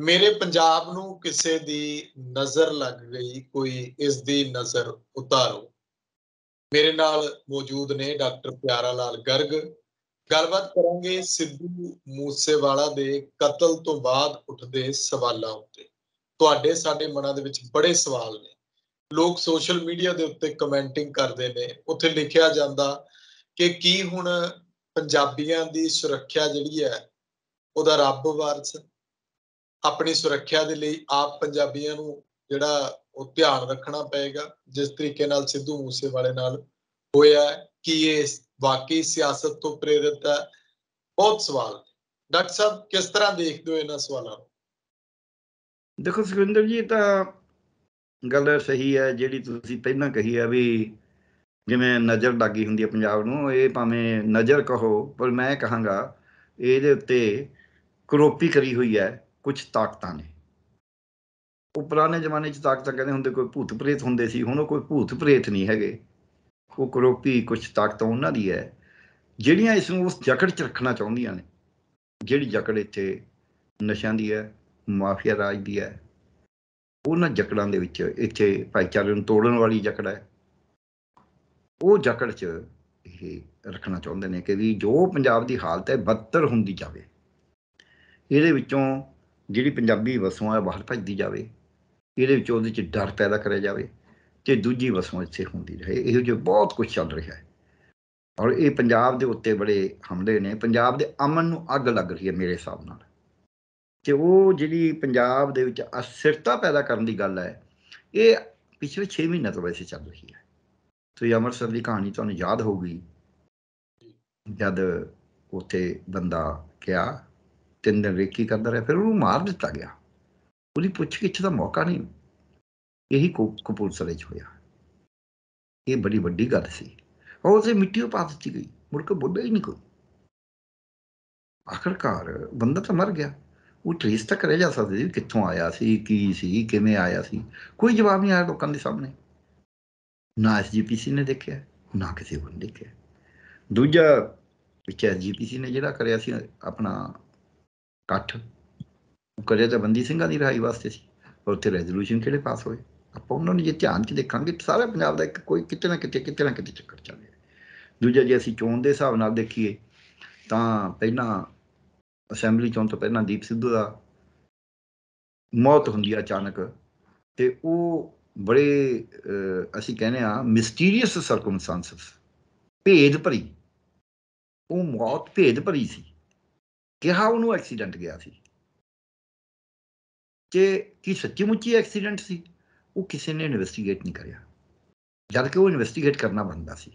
ਮੇਰੇ ਪੰਜਾਬ ਨੂੰ ਕਿਸੇ ਦੀ ਨਜ਼ਰ ਲੱਗ ਗਈ, ਕੋਈ ਇਸ ਦੀ ਨਜ਼ਰ ਉਤਾਰੋ। ਮੇਰੇ ਨਾਲ ਮੌਜੂਦ ਨੇ ਡਾਕਟਰ ਪਿਆਰਾ ਲਾਲ ਗਰਗ। ਗੱਲਬਾਤ ਕਰਾਂਗੇ ਸਿੱਧੂ ਮੂਸੇਵਾਲਾ ਦੇ ਕਤਲ ਤੋਂ ਬਾਅਦ ਉੱਠਦੇ ਸਵਾਲਾਂ ਉੱਤੇ। ਤੁਹਾਡੇ, ਸਾਡੇ ਮਨਾਂ ਦੇ ਵਿੱਚ ਬੜੇ ਸਵਾਲ ਨੇ। ਲੋਕ ਸੋਸ਼ਲ ਮੀਡੀਆ ਦੇ ਉੱਤੇ ਕਮੈਂਟਿੰਗ ਕਰਦੇ ਨੇ। ਉੱਥੇ ਲਿਖਿਆ ਜਾਂਦਾ ਕਿ ਕੀ ਹੁਣ ਪੰਜਾਬੀਆਂ ਦੀ ਸੁਰੱਖਿਆ ਜਿਹੜੀ ਹੈ, ਉਹਦਾ ਰੱਬ ਵਾਰਸ ਆਪਣੀ ਸੁਰੱਖਿਆ ਦੇ ਲਈ ਆਪ ਪੰਜਾਬੀਆਂ ਨੂੰ ਜਿਹੜਾ ਉਹ ਧਿਆਨ ਰੱਖਣਾ ਪਏਗਾ, ਜਿਸ ਤਰੀਕੇ ਨਾਲ ਸਿੱਧੂ ਮੂਸੇਵਾਲੇ ਨਾਲ ਹੋਇਆ ਕਿ ਇਹ ਵਾਕਈ ਸਿਆਸਤ ਤੋਂ ਪ੍ਰੇਰਿਤ ਹੈ। ਬਹੁਤ ਸਵਾਲ। ਡਾਕਟਰ ਸਾਹਿਬ, ਕਿਸ ਤਰ੍ਹਾਂ ਦੇਖਦੇ ਹੋ ਇਹਨਾਂ ਸਵਾਲਾਂ ਨੂੰ? ਦੇਖੋ ਸੁਖਵਿੰਦਰ ਜੀ ਤਾਂ ਗੱਲ ਸਹੀ ਹੈ, ਜਿਹੜੀ ਤੁਸੀਂ ਪਹਿਲਾਂ ਕਹੀ ਹੈ ਵੀ ਜਿਵੇਂ ਨਜ਼ਰ ਲੱਗੀ ਹੁੰਦੀ ਹੈ ਪੰਜਾਬ ਨੂੰ, ਇਹ ਭਾਵੇਂ ਨਜ਼ਰ ਕਹੋ, ਪਰ ਮੈਂ ਕਹਾਂਗਾ ਇਹਦੇ ਉੱਤੇ ਕਰੋਪੀ ਕਰੀ ਹੋਈ ਹੈ। ਕੁਝ ਤਾਕਤਾਂ ਨੇ। ਉਹ ਪੁਰਾਣੇ ਜ਼ਮਾਨੇ 'ਚ ਤਾਕਤਾਂ ਕਹਿੰਦੇ ਹੁੰਦੇ ਕੋਈ ਭੂਤ ਪ੍ਰੇਤ ਹੁੰਦੇ ਸੀ, ਹੁਣ ਉਹ ਕੋਈ ਭੂਤ ਪ੍ਰੇਤ ਨਹੀਂ ਹੈਗੇ। ਉਹ ਕਰੋਪੀ ਕੁਝ ਤਾਕਤਾਂ ਉਹਨਾਂ ਦੀ ਹੈ, ਜਿਹੜੀਆਂ ਇਸ ਨੂੰ ਉਸ ਜਕੜ 'ਚ ਰੱਖਣਾ ਚਾਹੁੰਦੀਆਂ ਨੇ। ਜਿਹੜੀ ਜਕੜ ਇੱਥੇ ਨਸ਼ਿਆਂ ਦੀ ਹੈ, ਮਾਫੀਆ ਰਾਜ ਦੀ ਹੈ, ਉਹਨਾਂ ਜਕੜਾਂ ਦੇ ਵਿੱਚ ਇੱਥੇ ਭਾਈਚਾਰੇ ਨੂੰ ਤੋੜਨ ਵਾਲੀ ਜਕੜ ਹੈ। ਉਹ ਜਕੜ 'ਚ ਇਹ ਰੱਖਣਾ ਚਾਹੁੰਦੇ ਨੇ ਕਿ ਵੀ ਜੋ ਪੰਜਾਬ ਦੀ ਹਾਲਤ ਹੈ, ਬਦਤਰ ਹੁੰਦੀ ਜਾਵੇ। ਇਹਦੇ ਵਿੱਚੋਂ ਜਿਹੜੀ ਪੰਜਾਬੀ ਵਸੋਂ ਆ ਬਾਹਰ ਭੱਜਦੀ ਜਾਵੇ, ਇਹਦੇ ਵਿੱਚ ਉਹਦੇ 'ਚ ਡਰ ਪੈਦਾ ਕਰਿਆ ਜਾਵੇ ਤੇ ਦੂਜੀ ਵਸੋਂ ਇੱਥੇ ਹੁੰਦੀ ਰਹੇ। ਇਹੋ ਜਿਹਾ ਬਹੁਤ ਕੁਝ ਚੱਲ ਰਿਹਾ ਹੈ। ਔਰ ਇਹ ਪੰਜਾਬ ਦੇ ਉੱਤੇ ਬੜੇ ਹਮਲੇ ਨੇ। ਪੰਜਾਬ ਦੇ ਅਮਨ ਨੂੰ ਅੱਗ ਲੱਗ ਰਹੀ ਹੈ ਮੇਰੇ ਹਿਸਾਬ ਨਾਲ। ਤੇ ਉਹ ਜਿਹੜੀ ਪੰਜਾਬ ਦੇ ਵਿੱਚ ਅਸਥਿਰਤਾ ਪੈਦਾ ਕਰਨ ਦੀ ਗੱਲ ਹੈ, ਇਹ ਪਿਛਲੇ 6 ਮਹੀਨਿਆਂ ਤੋਂ ਵੈਸੇ ਚੱਲ ਰਹੀ ਹੈ। ਤੁਸੀਂ ਅੰਮ੍ਰਿਤਸਰ ਦੀ ਕਹਾਣੀ ਤੁਹਾਨੂੰ ਯਾਦ ਹੋਊਗੀ। ਜਦ ਉੱਥੇ ਬੰਦਾ ਗਿਆ ਤਿੰਨ ਦਿਨ ਰੇਕੀ ਕਰਦਾ ਰਿਹਾ, ਫਿਰ ਉਹਨੂੰ ਮਾਰ ਦਿੱਤਾ ਗਿਆ। ਉਹਦੀ ਪੁੱਛਗਿੱਛ ਦਾ ਮੌਕਾ ਨਹੀਂ। ਇਹੀ ਕਪੂਰਥਲੇ ਚ ਹੋਇਆ। ਇਹ ਬੜੀ ਵੱਡੀ ਗੱਲ ਸੀ। ਉਹ ਉਸੇ ਮਿੱਟੀ ਉਪਾ ਦਿੱਤੀ ਗਈ। ਮੁੜ ਕੇ ਬੋਲਿਆ ਹੀ ਨਹੀਂ ਕੋਈ। ਆਖਰਕਾਰ ਬੰਦਾ ਤਾਂ ਮਰ ਗਿਆ। ਉਹ ਟ੍ਰੇਸ ਤਾਂ ਕਰਿਆ ਜਾ ਸਕਦੇ ਸੀ ਕਿੱਥੋਂ ਆਇਆ ਸੀ, ਕੀ ਸੀ, ਕਿਵੇਂ ਆਇਆ ਸੀ। ਕੋਈ ਜਵਾਬ ਨਹੀਂ ਆਇਆ ਲੋਕਾਂ ਦੇ ਸਾਹਮਣੇ। ਨਾ ਐਸਜੀਪੀਸੀ ਨੇ ਦੇਖਿਆ, ਨਾ ਕਿਸੇ ਹੋਰ ਨੇ ਦੇਖਿਆ। ਦੂਜਾ ਵਿੱਚ ਐਸਜੀਪੀਸੀ ਨੇ ਜਿਹੜਾ ਕਰਿਆ ਸੀ ਆਪਣਾ ਇਕੱਠ। ਉਹ ਕਰਿਆ ਤਾਂ ਬੰਦੀ ਸਿੰਘਾਂ ਦੀ ਰਹਾਈ ਵਾਸਤੇ ਸੀ, ਪਰ ਉੱਥੇ ਰੈਜ਼ੋਲੂਸ਼ਨ ਕਿਹੜੇ ਪਾਸ ਹੋਏ? ਆਪਾਂ ਉਹਨਾਂ ਨੂੰ ਜੇ ਧਿਆਨ ਚ ਦੇਖਾਂਗੇ ਸਾਰਾ ਪੰਜਾਬ ਦਾ ਇੱਕ ਕੋਈ ਕਿਤੇ ਨਾ ਕਿਤੇ ਕਿਤੇ ਨਾ ਕਿਤੇ ਚੱਕਰ ਚੱਲ ਰਿਹਾ। ਦੂਜਾ ਜੇ ਅਸੀਂ ਚੋਣ ਦੇ ਹਿਸਾਬ ਨਾਲ ਦੇਖੀਏ, ਤਾਂ ਪਹਿਲਾਂ ਅਸੈਂਬਲੀ ਚੋਣ ਤੋਂ ਪਹਿਲਾਂ ਦੀਪ ਸਿੱਧੂ ਦਾ ਮੌਤ ਹੁੰਦੀ ਆ ਅਚਾਨਕ ਤੇ ਉਹ ਬੜੇ ਅਸੀਂ ਕਹਿੰਦੇ ਆ ਮਿਸਟੀਰੀਅਸ ਸਰਕਮਸਟੈਂਸਸ ਭੇਦ ਭਰੀ। ਉਹ ਮੌਤ ਭੇਦ ਭਰੀ ਸੀ। ਕਿਹਾ ਉਹਨੂੰ ਐਕਸੀਡੈਂਟ ਗਿਆ ਸੀ ਕਿ ਕੀ ਸੱਚੀ ਮੁੱਚੀ ਐਕਸੀਡੈਂਟ ਸੀ ਉਹ ਕਿਸੇ ਨੇ ਇਨਵੈਸਟੀਗੇਟ ਨਹੀਂ ਕਰਿਆ ਜਦ ਕਿ ਉਹ ਇਨਵੈਸਟੀਗੇਟ ਕਰਨਾ ਬੰਦਾ ਸੀ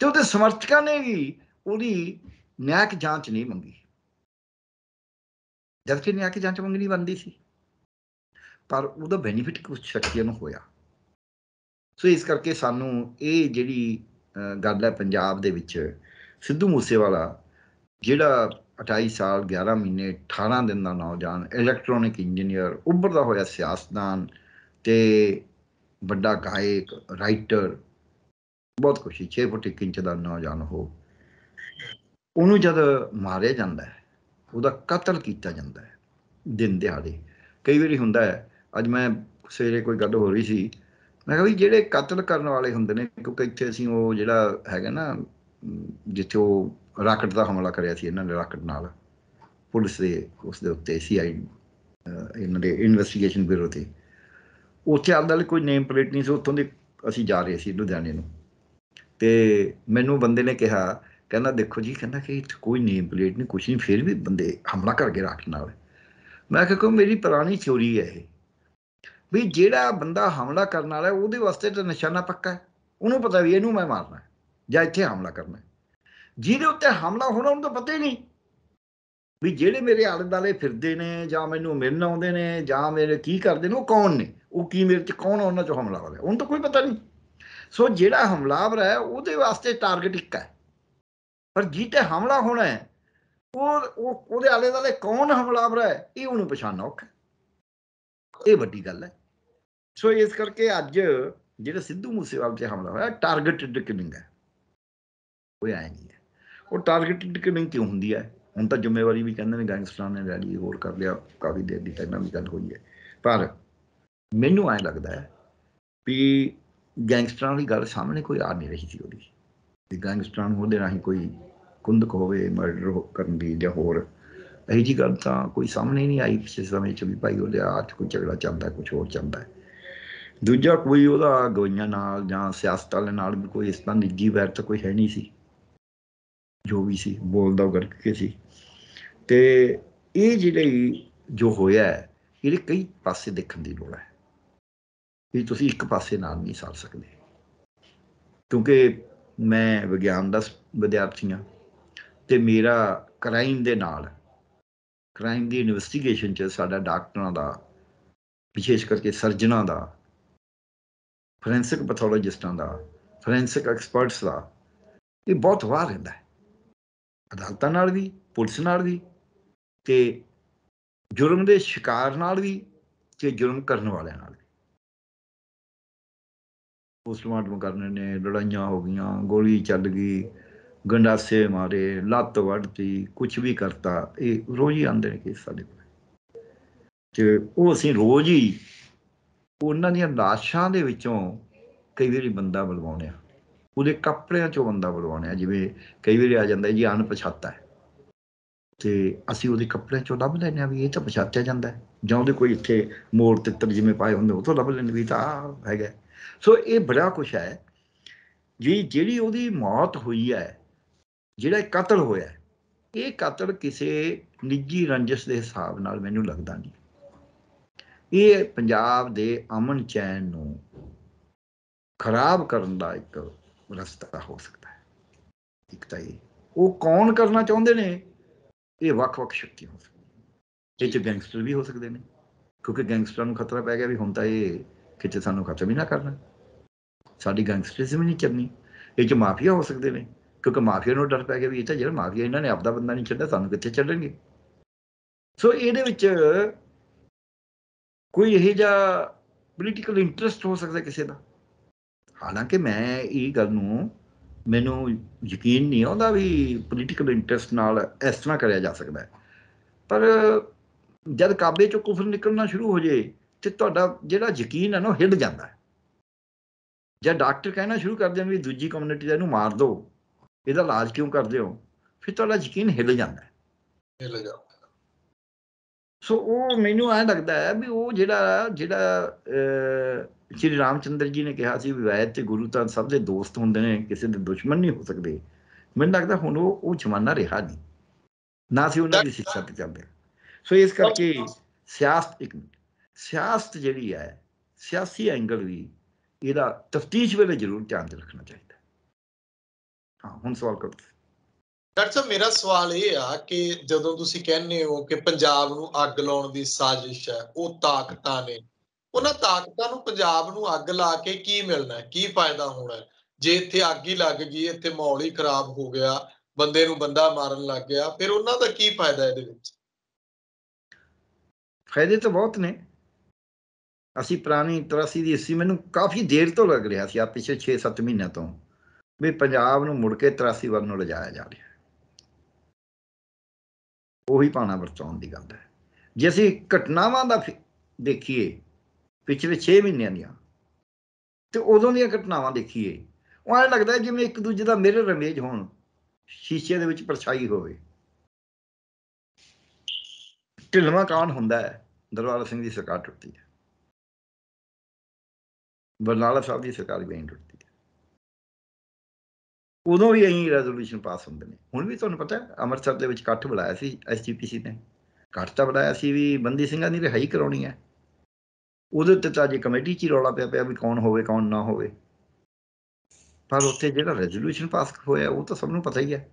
ਤੇ ਉਹਦੇ ਸਮਰਥਕਾਂ ਨੇ ਵੀ ਉਹਦੀ ਨਿਆਂਕ ਜਾਂਚ ਨਹੀਂ ਮੰਗੀ ਜਦ ਕਿ ਨਿਆਂਕ ਜਾਂਚ ਮੰਗਣੀ ਬੰਦੀ ਸੀ ਪਰ ਉਹਦਾ ਬੈਨੀਫਿਟ ਕੁਝ ਸ਼ਕਤੀਆਂ ਨੂੰ ਹੋਇਆ ਸੋ ਇਸ ਕਰਕੇ ਸਾਨੂੰ ਇਹ ਜਿਹੜੀ ਗੱਲ ਹੈ ਪੰਜਾਬ ਦੇ ਵਿੱਚ ਸਿੱਧੂ ਮੂਸੇਵਾਲਾ ਜਿਹੜਾ 28 ਸਾਲ 11 ਮਹੀਨੇ 18 ਦਿਨ ਦਾ ਨੌਜਵਾਨ ਇਲੈਕਟ੍ਰੋਨਿਕ ਇੰਜੀਨੀਅਰ ਉੱਭਰਦਾ ਹੋਇਆ ਸਿਆਸਤਦਾਨ ਤੇ ਵੱਡਾ ਗਾਇਕ ਰਾਈਟਰ ਬਹੁਤ ਖੁਸ਼ੀ 6 ਫੁੱਟ 1 ਇੰਚ ਦਾ ਨੌਜਵਾਨ ਹੋ ਉਹਨੂੰ ਜਦ ਮਾਰਿਆ ਜਾਂਦਾ ਹੈ, ਉਹਦਾ ਕਤਲ ਕੀਤਾ ਜਾਂਦਾ ਹੈ, ਦਿਨ ਦਿਹਾੜੇ। ਕਈ ਵਾਰੀ ਹੁੰਦਾ ਹੈ, ਅੱਜ ਮੈਂ ਸਵੇਰੇ ਕੋਈ ਗੱਲ ਹੋ ਰਹੀ ਸੀ, ਮੈਂ ਕਿਹਾ ਵੀ ਜਿਹੜੇ ਕਤਲ ਕਰਨ ਵਾਲੇ ਹੁੰਦੇ ਨੇ, ਕਿਉਂਕਿ ਇੱਥੇ ਅਸੀਂ ਉਹ ਜਿਹੜਾ ਹੈਗਾ ਨਾ, ਜਿੱਥੇ ਉਹ ਰਾਕਟ ਦਾ ਹਮਲਾ ਕਰਿਆ ਸੀ ਇਹਨਾਂ ਨੇ ਰਾਕਟ ਨਾਲ। ਪੁਲਿਸ ਦੇ ਉਸ ਦੇ ਉੱਤੇ ਸੀਆਈ ਇਹਨਾਂ ਦੇ ਇਨਵੈਸਟੀਗੇਸ਼ਨ ਬਿਊਰੋ ਤੇ। ਉੱਥੇ ਆਪਦਾ ਲਈ ਕੋਈ ਨੇਮ ਪਲੇਟ ਨਹੀਂ ਸੀ, ਉੱਥੋਂ ਦੇ ਅਸੀਂ ਜਾ ਰਹੇ ਸੀ ਲੁਧਿਆਣੇ ਨੂੰ। ਤੇ ਮੈਨੂੰ ਬੰਦੇ ਨੇ ਕਿਹਾ, ਕਹਿੰਦਾ, ਦੇਖੋ ਜੀ, ਕਹਿੰਦਾ ਕਿ ਇੱਥੇ ਕੋਈ ਨੇਮ ਪਲੇਟ ਨਹੀਂ, ਕੁਛ ਨਹੀਂ, ਫਿਰ ਵੀ ਬੰਦੇ ਹਮਲਾ ਕਰਕੇ ਰਾਕਟ ਨਾਲ ਮੈਂ ਕਿਹਾ ਕਿ ਮੇਰੀ ਪੁਰਾਣੀ ਚੋਰੀ ਹੈ ਇਹ? ਵੀ ਜਿਹੜਾ ਬੰਦਾ ਹਮਲਾ ਕਰਨ ਵਾਲਾ ਉਹਦੇ ਵਾਸਤੇ ਤਾਂ ਨਿਸ਼ਾਨਾ ਪੱਕਾ ਹੈ। ਉਹਨੂੰ ਪਤਾ ਵੀ ਇਹਨੂੰ ਮੈਂ ਮਾਰਨਾ ਜਾਂ ਇੱਥੇ ਹਮਲਾ ਕਰਨਾ ਜਿਹਦੇ ਉੱਤੇ ਹਮਲਾ ਹੋਣਾ, ਉਹਨੂੰ ਤਾਂ ਪਤਾ ਹੀ ਨਹੀਂ। ਵੀ ਜਿਹੜੇ ਮੇਰੇ ਆਲੇ ਦਾਲੇ ਫਿਰਦੇ ਨੇ, ਜਾਂ ਮੈਨੂੰ ਮਿਲਣ ਆਉਂਦੇ ਨੇ, ਜਾਂ ਮੇਰੇ ਕੀ ਕਰਦੇ ਨੇ, ਉਹ ਕੌਣ ਨੇ? ਉਹ ਕੀ ਮੇਰੇ 'ਚ ਕੌਣ ਉਹਨਾਂ ਚੋਂ ਹਮਲਾਵਰ ਹੈ ਉਹਨੂੰ ਤਾਂ ਕੋਈ ਪਤਾ ਨਹੀਂ। ਸੋ ਜਿਹੜਾ ਹਮਲਾਵਰ ਹੈ, ਉਹਦੇ ਵਾਸਤੇ ਟਾਰਗੇਟ ਇੱਕ ਹੈ। ਪਰ ਜਿੱਤੇ ਹਮਲਾ ਹੋਣਾ ਹੈ, ਉਹ ਉਹਦੇ ਆਲੇ ਦਾਲੇ ਕੌਣ ਹਮਲਾਵਰ ਹੈ, ਇਹ ਉਹਨੂੰ ਪਛਾਣਨਾ ਔਖਾ ਇਹ ਵੱਡੀ ਗੱਲ ਹੈ। ਸੋ ਇਸ ਕਰਕੇ ਅੱਜ ਜਿਹੜਾ ਸਿੱਧੂ ਮੂਸੇਵਾਲ ਤੇ ਹਮਲਾ ਹੋਇਆ ਟਾਰਗੇਟਡ ਕਿਲਿੰਗ ਹੈ। ਕੋਈ ਆਇਆ ਨਹੀਂ ਹੈ। ਉਹ ਟਾਰਗੇਟਡ ਕਿਲਿੰਗ ਕਿਉਂ ਹੁੰਦੀ ਹੈ? ਹੁਣ ਤਾਂ ਜ਼ਿੰਮੇਵਾਰੀ ਵੀ ਕਹਿੰਦੇ ਨੇ ਗੈਂਗਸਟਰਾਂ ਨੇ ਲੈ ਲਈ ਹੋਰ ਕਰ ਲਿਆ, ਕਾਫੀ ਦੇਰ ਦੀ ਪਹਿਲਾਂ ਵੀ ਗੱਲ ਹੋਈ ਹੈ। ਪਰ ਮੈਨੂੰ ਐਂ ਲੱਗਦਾ ਹੈ ਵੀ ਗੈਂਗਸਟਰਾਂ ਦੀ ਗੱਲ ਸਾਹਮਣੇ ਕੋਈ ਆ ਨਹੀਂ ਰਹੀ ਸੀ ਉਹਦੀ। ਵੀ ਗੈਂਗਸਟਰਾਂ ਨੂੰ ਉਹਦੇ ਰਾਹੀਂ ਕੋਈ ਕੁੰਦਕ ਹੋਵੇ ਮਰਡਰ ਕਰਨ ਦੀ ਜਾਂ ਹੋਰ। ਇਹੀ ਜੀ ਗੱਲ ਤਾਂ ਕੋਈ ਸਾਹਮਣੇ ਨਹੀਂ ਆਈ ਪਿਛਲੇ ਸਮੇਂ ਚ ਵੀ ਭਾਈ ਉਹਦੇ ਆਚ ਕੋਈ ਝਗੜਾ ਚੱਲਦਾ ਕੁਝ ਹੋਰ ਚੱਲਦਾ ਦੂਜਾ ਕੋਈ ਉਹਦਾ ਗੋਈਆਂ ਨਾਲ ਜਾਂ ਸਿਆਸਤ ਵਾਲੇ ਨਾਲ ਵੀ ਕੋਈ ਇਸ ਤਰ੍ਹਾਂ ਨਿੱਜੀ ਵੈਰ ਤਾਂ ਕੋਈ ਹੈ ਨਹੀਂ ਸੀ। ਜੋ ਵੀ ਸੀ, ਬੋਲਦਾ ਉਹ ਕਰਕੇ ਸੀ। ਤੇ ਇਹ ਜਿਹੜੇ ਜੋ ਹੋਇਆ ਹੈ, ਇਹਦੇ ਕਈ ਪਾਸੇ ਦੇਖਣ ਦੀ ਲੋੜ ਹੈ। ਇਹ ਤੁਸੀਂ ਇੱਕ ਪਾਸੇ ਨਾਲ ਨਹੀਂ ਸਾਰ ਸਕਦੇ। ਕਿਉਂਕਿ ਮੈਂ ਵਿਗਿਆਨ ਦਾ ਵਿਦਿਆਰਥੀ ਹਾਂ ਤੇ ਮੇਰਾ ਕ੍ਰਾਈਮ ਦੇ ਨਾਲ ਕ੍ਰਾਈਮ ਦੀ ਇਨਵੈਸਟੀਗੇਸ਼ਨ 'ਚ ਸਾਡਾ ਡਾਕਟਰਾਂ ਦਾ, ਵਿਸ਼ੇਸ਼ ਕਰਕੇ ਸਰਜਨਾਂ ਦਾ ਫੋਰੈਂਸਿਕ ਪੈਥੋਲੋਜਿਸਟਾਂ ਦਾ ਫੋਰੈਂਸਿਕ ਐਕਸਪਰਟਸ ਦਾ, ਇਹ ਬਹੁਤ ਵਾਰ ਰਹਿੰਦਾ ਹੈ। ਅਦਾਲਤਾਂ ਨਾਲ ਵੀ, ਪੁਲਿਸ ਨਾਲ ਵੀ ਤੇ ਜੁਰਮ ਦੇ ਸ਼ਿਕਾਰ ਨਾਲ ਵੀ ਤੇ ਜੁਰਮ ਕਰਨ ਵਾਲਿਆਂ ਨਾਲ ਵੀ। ਪੋਸਟਮਾਰਟਮ ਕਰਨੇ ਨੇ ਲੜਾਈਆਂ ਹੋ ਗਈਆਂ, ਗੋਲੀ ਚੱਲ ਗਈ, ਗੰਡਾਸੇ ਮਾਰੇ, ਲੱਤ ਵੱਢਤੀ ਕੁਝ ਵੀ ਕਰਤਾ, ਇਹ ਰੋਜ਼ ਹੀ ਆਉਂਦੇ ਨੇ ਕੇਸ ਸਾਡੇ ਕੋਲ। ਤੇ ਉਹ ਅਸੀਂ ਰੋਜ਼ ਹੀ ਉਹਨਾਂ ਦੀਆਂ ਲਾਸ਼ਾਂ ਦੇ ਵਿੱਚੋਂ ਕਈ ਵਾਰੀ ਬੰਦਾ ਬੁਲਵਾਉਂਦੇ ਆ ਉਹਦੇ ਕੱਪੜਿਆਂ ਚੋਂ ਬੰਦਾ ਬੁਲਵਾਉਂਦੇ ਜਿਵੇਂ ਕਈ ਵਾਰੀ ਆ ਜਾਂਦਾ ਜੀ, ਅਣਪਛਾਤਾ ਹੈ। ਤੇ ਅਸੀਂ ਉਹਦੇ ਕੱਪੜਿਆਂ ਚੋਂ ਲੱਭ ਲੈਂਦੇ ਆ ਵੀ ਇਹ ਤਾਂ ਪਛਾਤਿਆ ਜਾਂਦਾ ਜਾਂ ਉਹਦੇ ਕੋਈ ਇੱਥੇ ਮੋੜ ਤਿੱਤਰ ਜਿਵੇਂ ਪਾਏ ਹੁੰਦੇ, ਉਹ ਤੋਂ ਲੱਭ ਲੈਂਦੇ ਵੀ ਤਾਂ ਆਹ ਹੈਗਾ ਸੋ ਇਹ ਬੜਾ ਕੁਛ ਹੈ। ਜੀ ਜਿਹੜੀ ਉਹਦੀ ਮੌਤ ਹੋਈ ਹੈ, ਜਿਹੜਾ ਇਹ ਕਤਲ ਹੋਇਆ ਇਹ ਕਤਲ ਕਿਸੇ ਨਿੱਜੀ ਰੰਜਿਸ਼ ਦੇ ਹਿਸਾਬ ਨਾਲ ਮੈਨੂੰ ਲੱਗਦਾ ਨਹੀਂ। ਇਹ ਪੰਜਾਬ ਦੇ ਅਮਨ ਚੈਨ ਨੂੰ ਖਰਾਬ ਕਰਨ ਦਾ ਇੱਕ ਰਸਤਾ ਹੋ ਸਕਦਾ ਹੈ। ਇੱਕ ਤਾਂ ਇਹ। ਉਹ ਕੌਣ ਕਰਨਾ ਚਾਹੁੰਦੇ ਨੇ? ਇਹ ਵੱਖ-ਵੱਖ ਸ਼ਕਤੀ ਹੋ ਸਕਦੀਆਂ ਇਹ ਚ ਗੈਂਗਸਟਰ ਵੀ ਹੋ ਸਕਦੇ ਨੇ। ਕਿਉਂਕਿ ਗੈਂਗਸਟਰਾਂ ਨੂੰ ਖਤਰਾ ਪੈ ਗਿਆ ਵੀ ਹੁਣ ਤਾਂ ਇਹ ਕਿਤੇ ਸਾਨੂੰ ਖਤਮ ਹੀ ਨਾ ਕਰਨਾ। ਸਾਡੀ ਗੈਂਗਸਟਰਿਜ਼ਮ ਹੀ ਨਹੀਂ ਚੱਲਣੀ। ਇਹ ਚ ਮਾਫੀਆ ਹੋ ਸਕਦੇ ਨੇ। ਕਿਉਂਕਿ ਮਾਫੀਆ ਨੂੰ ਡਰ ਪੈ ਗਿਆ ਵੀ ਇਹ ਤਾਂ ਜਿਹੜਾ ਮਾਫੀਆ ਇਹਨਾਂ ਨੇ ਆਪਦਾ ਬੰਦਾ ਨਹੀਂ ਛੱਡਿਆ, ਸਾਨੂੰ ਕਿੱਥੇ ਛੱਡਣਗੇ? ਸੋ ਇਹਦੇ ਵਿੱਚ ਕੋਈ ਇਹ ਜਿਹਾ ਪੋਲੀਟੀਕਲ ਇੰਟਰਸਟ ਹੋ ਸਕਦਾ ਕਿਸੇ ਦਾ। ਹਾਲਾਂਕਿ ਮੈਂ ਇਹ ਗੱਲ ਨੂੰ ਮੈਨੂੰ ਯਕੀਨ ਨਹੀਂ ਆਉਂਦਾ ਵੀ ਪੋਲੀਟੀਕਲ ਇੰਟਰਸਟ ਨਾਲ ਇਸ ਤਰ੍ਹਾਂ ਕਰਿਆ ਜਾ ਸਕਦਾ ਹੈ। ਪਰ ਜਦ ਕਾਬੇ ਚੋਂ ਕੁਫਰ ਨਿਕਲਣਾ ਸ਼ੁਰੂ ਹੋ ਜੇ ਤੇ ਤੁਹਾਡਾ ਜਿਹੜਾ ਯਕੀਨ ਹੈ ਨਾ ਉਹ ਹਿੱਲ ਜਾਂਦਾ ਹੈ। ਜਦ ਡਾਕਟਰ ਕਹਿਣਾ ਸ਼ੁਰੂ ਕਰ ਦੇਣ ਵੀ ਦੂਜੀ ਕਮਿਊਨਿਟੀ ਦਾ ਇਹਨੂੰ ਮਾਰ ਦਿਓ ਇਹਦਾ ਇਲਾਜ ਕਿਉਂ ਕਰਦੇ ਹੋ? ਫਿਰ ਤੁਹਾਡਾ ਯਕੀਨ ਹਿੱਲ ਜਾਂਦਾ ਹੈ। ਮਿਲ ਜਾ ਸੋ ਉਹ ਮੈਨੂੰ ਐਂ ਲੱਗਦਾ ਹੈ ਵੀ ਉਹ ਜਿਹੜਾ ਜਿਹੜਾ ਸ਼੍ਰੀ ਰਾਮਚੰਦਰ ਜੀ ਨੇ ਕਿਹਾ ਸੀ ਵਿਵਾਇਤ ਵੈਦ ਤੇ ਗੁਰੂ ਤਾਂ ਸਭ ਦੇ ਦੋਸਤ ਹੁੰਦੇ ਨੇ, ਕਿਸੇ ਦੇ ਦੁਸ਼ਮਣ ਨਹੀਂ ਹੋ ਸਕਦੇ। ਮੈਨੂੰ ਲੱਗਦਾ ਹੁਣ ਉਹ ਉਹ ਜ਼ਮਾਨਾ ਰਿਹਾ ਨਹੀਂ। ਨਾ ਸੀ ਉਹਨਾਂ ਦੀ ਸਿੱਖਿਆ ਤੇ ਚੱਲਦੇ ਸੋ ਇਸ ਕਰਕੇ ਸਿਆਸਤ ਇੱਕ ਸਿਆਸਤ ਜਿਹੜੀ ਹੈ, ਸਿਆਸੀ ਐਂਗਲ ਵੀ ਇਹਦਾ ਤਫਤੀਸ਼ ਵੇਲੇ ਜ਼ਰੂਰ ਧਿਆਨ ਚ ਰੱਖਣਾ ਚਾਹੀਦਾ। ਹਾਂ, ਹੁਣ ਸਵਾਲ ਕਰੋ ਡਾਕਟਰ ਸਾਹਿਬ, ਮੇਰਾ ਸਵਾਲ ਇਹ ਆ ਕਿ ਜਦੋਂ ਤੁਸੀਂ ਕਹਿੰਦੇ ਹੋ ਕਿ ਪੰਜਾਬ ਨੂੰ ਅੱਗ ਲਾਉਣ ਦੀ ਸਾਜ਼ਿਸ਼ ਹੈ, ਉਹ ਤਾਕਤਾਂ ਨੇ। ਉਹਨਾਂ ਤਾਕਤਾਂ ਨੂੰ ਪੰਜਾਬ ਨੂੰ ਅੱਗ ਲਾ ਕੇ ਕੀ ਮਿਲਣਾ ਕੀ ਫਾਇਦਾ ਹੋਣਾ ਜੇ ਇੱਥੇ ਅੱਗ ਹੀ ਲੱਗ ਗਈ, ਇੱਥੇ ਮਾਹੌਲ ਹੀ ਖਰਾਬ ਹੋ ਗਿਆ, ਬੰਦੇ ਨੂੰ ਬੰਦਾ ਮਾਰਨ ਲੱਗ ਗਿਆ, ਫਿਰ ਉਹਨਾਂ ਦਾ ਕੀ ਫਾਇਦਾ ਇਹਦੇ ਵਿੱਚ? ਫਾਇਦੇ ਤਾਂ ਬਹੁਤ ਨੇ। ਅਸੀਂ ਪੁਰਾਣੀ 83 ਦੀ 80 ਮੈਨੂੰ ਕਾਫੀ ਦੇਰ ਤੋਂ ਲੱਗ ਰਿਹਾ ਸੀ, ਆ ਪਿਛਲੇ 6-7 ਮਹੀਨਿਆਂ ਤੋਂ, ਵੀ ਪੰਜਾਬ ਨੂੰ ਮੁੜ ਕੇ 83 ਵੱਲ ਨੂੰ ਲਿਜਾਇਆ ਜਾ ਰਿਹਾ ਉਹੀ ਪਾਣਾ ਵਰਤਾਉਣ ਦੀ ਗੱਲ ਹੈ। ਜੇ ਅਸੀਂ ਘਟਨਾਵਾਂ ਦਾ ਫਿ- ਦੇਖੀਏ ਪਿਛਲੇ 6 ਮਹੀਨਿਆਂ ਦੀਆਂ। ਤੇ ਉਦੋਂ ਦੀਆਂ ਘਟਨਾਵਾਂ ਦੇਖੀਏ, ਉਹ ਐਂ ਲੱਗਦਾ ਜਿਵੇਂ ਇੱਕ ਦੂਜੇ ਦਾ ਮਿਰਰ ਰਮੇਜ ਹੋਣ ਸ਼ੀਸ਼ੇ ਦੇ ਵਿੱਚ ਪਰਛਾਈ ਹੋਵੇ। ਢਿਲਵਾਂ ਕਾਂਡ ਹੁੰਦਾ ਹੈ, ਦਰਬਾਰਾ ਸਿੰਘ ਦੀ ਸਰਕਾਰ ਟੁੱਟਦੀ ਹੈ। ਬਰਨਾਲਾ ਸਾਹਿਬ ਦੀ ਸਰਕਾਰ ਵੀ ਐਂ ਟੁੱਟਦੀ ਹੈ। ਉਦੋਂ ਵੀ ਇਹੀ ਰੈਜ਼ੋਲੂਸ਼ਨ ਪਾਸ ਹੁੰਦੇ ਨੇ। ਹੁਣ ਵੀ ਤੁਹਾਨੂੰ ਪਤਾ ਅੰਮ੍ਰਿਤਸਰ ਦੇ ਵਿੱਚ ਇਕੱਠ ਬੁਲਾਇਆ ਸੀ ਐਸਜੀਪੀਸੀ ਨੇ। ਇਕੱਠ ਤਾਂ ਬੁਲਾਇਆ ਸੀ ਵੀ ਬੰਦੀ ਸਿੰਘਾਂ ਦੀ ਰਿਹਾਈ ਕਰਾਉਣੀ ਹੈ। ਉਹਦੇ ਉੱਤੇ ਤਾਂ ਜੇ ਕਮੇਟੀ 'ਚ ਹੀ ਰੌਲਾ ਪਿਆ ਪਿਆ ਵੀ ਕੌਣ ਹੋਵੇ, ਕੌਣ ਨਾ ਹੋਵੇ। ਪਰ ਉੱਥੇ ਜਿਹੜਾ ਰੈਜ਼ੋਲੂਸ਼ਨ ਪਾਸ ਹੋਇਆ, ਉਹ ਤਾਂ ਸਭ ਨੂੰ ਪਤਾ ਹੀ ਹੈ।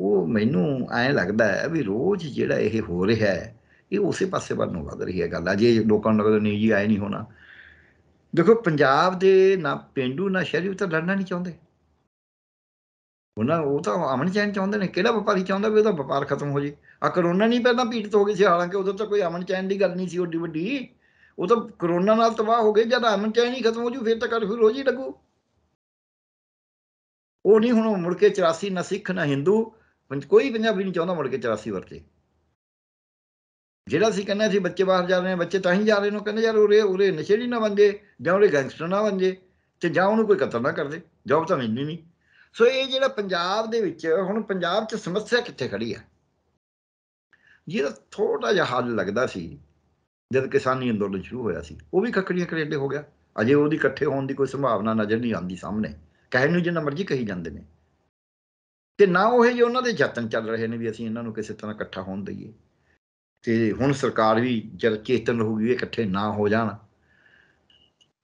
ਉਹ ਮੈਨੂੰ ਐਂ ਲੱਗਦਾ ਹੈ ਵੀ ਰੋਜ਼ ਜਿਹੜਾ ਇਹ ਹੋ ਰਿਹਾ ਹੈ, ਇਹ ਉਸੇ ਪਾਸੇ ਵੱਲ ਨੂੰ ਵਧ ਰਹੀ ਹੈ ਗੱਲ। ਅਜੇ ਲੋਕਾਂ ਨੂੰ ਲੱਗਦਾ ਨਹੀਂ ਜੀ ਆਏ ਨਹੀਂ ਹੋਣਾ। ਦੇਖੋ, ਪੰਜਾਬ ਦੇ ਨਾ ਪਿੰਡੂ, ਨਾ ਸ਼ਹਿਰੀ ਤਾਂ ਲੜਨਾ ਨਹੀਂ ਚਾਹੁੰਦੇ। ਉਹਨਾਂ ਉਹ ਤਾਂ ਅਮਨ ਚੈਨ ਚਾਹੁੰਦੇ ਨੇ, ਕਿਹੜਾ ਵਪਾਰੀ ਚਾਹੁੰਦਾ ਵੀ ਉਹਦਾ ਵਪਾਰ ਖਤਮ ਹੋ ਜੇ। ਆ ਕਰੋਨਾ ਨਹੀਂ ਪਹਿਲਾਂ ਪੀੜਤ ਹੋ ਗਏ ਸੀ, ਹਾਲਾਂਕਿ ਉਦੋਂ ਤਾਂ ਕੋਈ ਅਮਨ ਚੈਨ ਦੀ ਗੱਲ ਨਹੀਂ ਸੀ ਓਡੀ ਵੱਡੀ। ਉਹ ਤਾਂ ਕਰੋਨਾ ਨਾਲ ਤਬਾਹ ਹੋ ਗਏ, ਜਦ ਅਮਨ ਚੈਨ ਹੀ ਖਤਮ ਹੋ ਜੂ, ਫਿਰ ਤਾਂ ਕਰਫਿਊ ਰੋਜ਼ ਹੀ ਲੱਗੂ। ਉਹ ਨਹੀਂ ਹੁਣ ਮੁੜ ਕੇ 84 ਨਾ ਸਿੱਖ, ਨਾ ਹਿੰਦੂ ਪੰਜ- ਕੋਈ ਪੰਜਾਬੀ ਨਹੀਂ ਚਾਹੁੰਦਾ ਮੁੜ ਕੇ 84 ਵਰਤੇ ਜਿਹੜਾ ਅਸੀਂ ਕਹਿੰਦੇ ਸੀ ਬੱਚੇ ਬਾਹਰ ਜਾ ਰਹੇ ਨੇ, ਬੱਚੇ ਤਾਂ ਹੀ ਜਾ ਰਹੇ ਨੇ, ਉਹ ਕਹਿੰਦੇ ਯਾਰ ਉਰੇ ਉਰੇ ਨਸ਼ੇੜੀ ਨਾ ਬਣ ਜੇ ਜਾਂ ਉਰੇ ਗੈਂਗਸਟਰ ਨਾ ਬਣ ਜੇ ਤੇ ਜਾਂ ਉਹਨੂੰ ਕੋਈ ਕਤਲ ਨਾ ਕਰ ਦੇ, ਜੌਬ ਤਾਂ ਮਿਲਣੀ ਨਹੀਂ। ਸੋ ਇਹ ਜਿਹੜਾ ਪੰਜਾਬ ਦੇ ਵਿੱਚ, ਹੁਣ ਪੰਜਾਬ 'ਚ ਸਮੱਸਿਆ ਕਿੱਥੇ ਖੜੀ ਹੈ ਜਿਹਦਾ ਥੋੜਾ ਜਿਹਾ ਹੱਲ ਲੱਗਦਾ ਸੀ, ਜਦ ਕਿਸਾਨੀ ਅੰਦੋਲਨ ਸ਼ੁਰੂ ਹੋਇਆ ਸੀ, ਉਹ ਵੀ ਖੱਕੜੀਆਂ ਕਰੇਡੇ ਹੋ ਗਿਆ। ਅਜੇ ਉਹਦੀ ਇਕੱਠੇ ਹੋਣ ਦੀ ਕੋਈ ਸੰਭਾਵਨਾ ਨਜ਼ਰ ਨਹੀਂ ਆਉਂਦੀ ਸਾਹਮਣੇ। ਕਹਿਣ ਨੂੰ ਜਿੰਨਾ ਮਰਜ਼ੀ ਕਹੀ ਜਾਂਦੇ ਨੇ। ਤੇ ਨਾ ਉਹ ਜੇ ਉਹਨਾਂ ਦੇ ਯਤਨ ਚੱਲ ਰਹੇ ਨੇ ਵੀ ਅਸੀਂ ਇਹਨਾਂ ਨੂੰ ਕਿਸੇ ਤਰ੍ਹਾਂ ਇਕੱਠਾ ਹੋਣ ਦਈਏ। ਤੇ ਹੁਣ ਸਰਕਾਰ ਵੀ ਜਦ ਚੇਤਨ ਰਹੂਗੀ ਵੀ ਇਹ ਇਕੱਠੇ ਨਾ ਹੋ ਜਾਣ।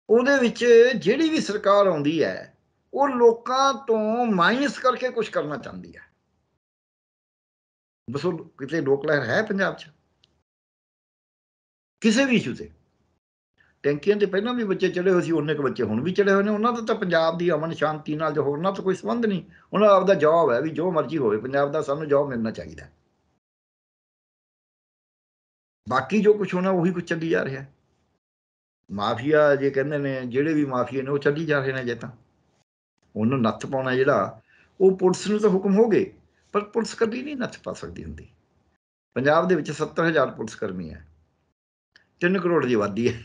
ਉਹਦੇ ਵਿੱਚ ਜਿਹੜੀ ਵੀ ਸਰਕਾਰ ਆਉਂਦੀ ਹੈ, ਉਹ ਲੋਕਾਂ ਤੋਂ ਮਾਈਨਸ ਕਰਕੇ ਕੁਝ ਕਰਨਾ ਚਾਹੁੰਦੀ ਹੈ। ਦੱਸੋ ਕਿਤੇ ਲੋਕ ਲਹਿਰ ਹੈ ਪੰਜਾਬ 'ਚ? ਕਿਸੇ ਵੀ ਇਸ਼ੂ ਤੇ। ਟੈਂਕੀਆਂ ਤੇ ਪਹਿਲਾਂ ਵੀ ਬੱਚੇ ਚੜੇ ਹੋਏ ਸੀ ਉਹਨੇ ਕੁ ਬੱਚੇ ਹੁਣ ਵੀ ਚੜੇ ਹੋਏ ਨੇ, ਉਹਨਾਂ ਦਾ ਤਾਂ ਪੰਜਾਬ ਦੀ ਅਮਨ ਸ਼ਾਂਤੀ ਨਾਲ ਜੋ ਹੋਰਨਾਂ ਤੋਂ ਕੋਈ ਸੰਬੰਧ ਨਹੀਂ। ਉਹਨਾਂ ਦਾ ਆਪਦਾ ਜੌਬ ਹੈ ਵੀ ਜੋ ਮਰਜ਼ੀ ਹੋਵੇ, ਪੰਜਾਬ ਦਾ ਸਾਨੂੰ ਜੌਬ ਮਿਲਣਾ ਚਾਹੀਦਾ ਬਾਕੀ ਜੋ ਕੁਝ ਹੋਣਾ, ਉਹੀ ਕੁਝ ਚੱਲੀ ਜਾ ਰਿਹਾ ਮਾਫੀਆ ਜੇ ਕਹਿੰਦੇ ਨੇ, ਜਿਹੜੇ ਵੀ ਮਾਫੀਆ ਨੇ, ਉਹ ਚੱਲੀ ਜਾ ਰਹੇ ਨੇ ਜੇ ਤਾਂ। ਉਹਨੂੰ ਨੱਥ ਪਾਉਣਾ ਜਿਹੜਾ, ਉਹ ਪੁਲਿਸ ਨੂੰ ਤਾਂ ਹੁਕਮ ਹੋ ਗਏ। ਪਰ ਪੁਲਿਸ ਕਦੀ ਨਹੀਂ ਨੱਥ ਪਾ ਸਕਦੀ ਹੁੰਦੀ। ਪੰਜਾਬ ਦੇ ਵਿੱਚ 70000 ਪੁਲਿਸ ਕਰਮੀ ਹੈ। 3 ਕਰੋੜ ਦੀ ਆਬਾਦੀ ਹੈ।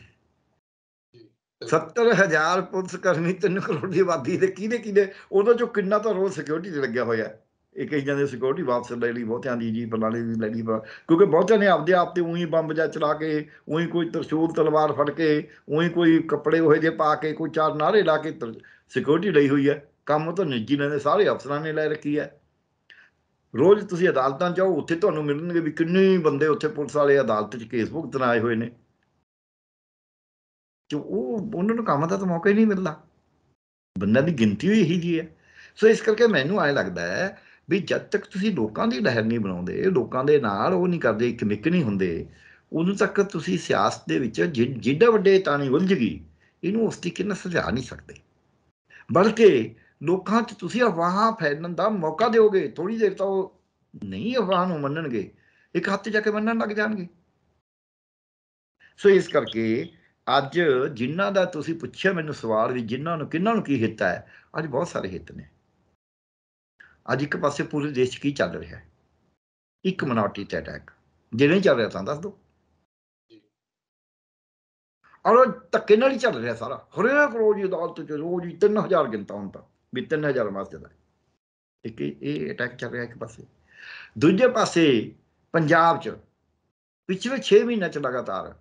70000 ਪੁਲਿਸ ਕਰਮੀ 3 ਕਰੋੜ ਦੀ ਆਬਾਦੀ ਤੇ ਕਿਹਦੇ ਕਿਹਦੇ? ਉਹਦਾ ਚੋਂ ਕਿੰਨਾ ਤਾਂ ਰੋਜ਼ ਸਿਕਿਉਰਿਟੀ ਤੇ ਲੱਗਿਆ ਹੋਇਆ ਹੈ। ਇਹ ਕਹੀ ਜਾਂਦੇ ਸਿਕਿਉਰਿਟੀ ਵਾਪਸ ਲੈ ਲਈ ਬਹੁਤਿਆਂ ਦੀ ਜੀ ਫਲਾਣੇ ਦੀ ਲੈ ਲਈ ਕਿਉਂਕਿ ਬਹੁਤਿਆਂ ਨੇ ਆਪਦੇ ਆਪ ਤੇ ਉਹੀ ਬੰਬ ਜਾਂ ਚਲਾ ਕੇ ਉਹੀ ਕੋਈ ਤਰਸ਼ੂਲ ਤਲਵਾਰ ਫੜ ਕੇ ਉਹੀ ਕੋਈ ਕੱਪੜੇ ਉਹੇ ਜੇ ਪਾ ਕੇ ਕੋਈ ਚਾਰ ਨਾਰੇ ਲਾ ਕੇ ਸਿਕਿਉਰਿਟੀ ਲਈ ਹੋਈ ਹੈ। ਕੰਮ ਤਾਂ ਨਿੱਜੀ ਨੇ ਸਾਰੇ ਅਫਸਰਾਂ ਨੇ ਲੈ ਰੱਖੀ ਹੈ। ਰੋਜ਼ ਤੁਸੀਂ ਅਦਾਲਤਾਂ ਜਾਓ, ਉੱਥੇ ਤੁਹਾਨੂੰ ਮਿਲਣਗੇ ਵੀ ਕਿੰਨੇ ਬੰਦੇ ਉੱਥੇ ਪੁਲਿਸ ਵਾਲੇ ਅਦਾਲਤ 'ਚ ਕੇਸ ਭੁਗਤਣ ਆਏ ਹੋਏ ਨੇ। ਕਿ ਉਹ ਉਹਨਾਂ ਨੂੰ ਕੰਮ ਦਾ ਤਾਂ ਮੌਕਾ ਹੀ ਨਹੀਂ ਮਿਲਦਾ। ਬੰਦਿਆਂ ਦੀ ਗਿਣਤੀ ਵੀ ਇਹੀ ਜੀ ਹੈ। ਸੋ ਇਸ ਕਰਕੇ ਮੈਨੂੰ ਐ ਲੱਗਦਾ ਹੈ ਵੀ ਜਦ ਤੱਕ ਤੁਸੀਂ ਲੋਕਾਂ ਦੀ ਲਹਿਰ ਨਹੀਂ ਬਣਾਉਂਦੇ, ਲੋਕਾਂ ਦੇ ਨਾਲ ਉਹ ਨਹੀਂ ਕਰਦੇ ਇੱਕ ਮਿੱਕ ਨਹੀਂ ਹੁੰਦੇ, ਉਦੋਂ ਤੱਕ ਤੁਸੀਂ ਸਿਆਸਤ ਦੇ ਵਿੱਚ ਜਿ- ਜਿੱਡਾ ਵੱਡੇ ਤਾਣੀ ਉਲਝ ਗਈ, ਇਹਨੂੰ ਉਸ ਤਰੀਕੇ ਨਾਲ ਸੁਝਾ ਨਹੀਂ ਸਕਦੇ। ਬਲਕਿ ਲੋਕਾਂ 'ਚ ਤੁਸੀਂ ਅਫਵਾਹਾਂ ਫੈਲਣ ਦਾ ਮੌਕਾ ਦਿਓਗੇ ਥੋੜੀ ਦੇਰ ਤਾਂ ਉਹ ਨਹੀਂ ਅਫਵਾਹ ਨੂੰ ਮੰਨਣਗੇ ਇੱਕ ਹੱਥ ਜਾ ਕੇ ਮੰਨਣ ਲੱਗ ਜਾਣਗੇ। ਸੋ ਇਸ ਕਰਕੇ ਅੱਜ ਜਿਨ੍ਹਾਂ ਦਾ ਤੁਸੀਂ ਪੁੱਛਿਆ ਮੈਨੂੰ ਸਵਾਲ ਵੀ ਜਿਨ੍ਹਾਂ ਨੂੰ ਕਿੰਨਾਂ ਨੂੰ ਕੀ ਹਿੱਤ ਹੈ ਅੱਜ ਬਹੁਤ ਸਾਰੇ ਹਿੱਤ ਨੇ। ਅੱਜ ਇੱਕ ਪਾਸੇ ਪੂਰੇ ਦੇਸ਼ 'ਚ ਕੀ ਚੱਲ ਰਿਹਾ ਹੈ? ਇੱਕ ਮਿਨੋਰਟੀ ਤੇ ਅਟੈਕ ਜੇ ਨਹੀਂ ਚੱਲ ਰਿਹਾ ਤਾਂ ਦੱਸ ਦਿਓ। ਔਰ ਧੱਕੇ ਨਾਲ ਹੀ ਚੱਲ ਰਿਹਾ ਸਾਰਾ। ਹਰੇਕ ਰੋਜ਼ ਹੀ ਅਦਾਲਤ 'ਚ ਰੋਜ਼ ਹੀ 3000 ਗਿਣਤਾ ਹੁਣ ਤਾਂ ਵੀ 3000 ਮਸਜਿਦ ਹੈ ਇੱਕ ਇਹ- ਅਟੈਕ ਚੱਲ ਰਿਹਾ ਇੱਕ ਪਾਸੇ ਦੂਜੇ ਪਾਸੇ ਪੰਜਾਬ 'ਚ ਪਿਛਲੇ 6 ਮਹੀਨਿਆਂ ਚ ਲਗਾਤਾਰ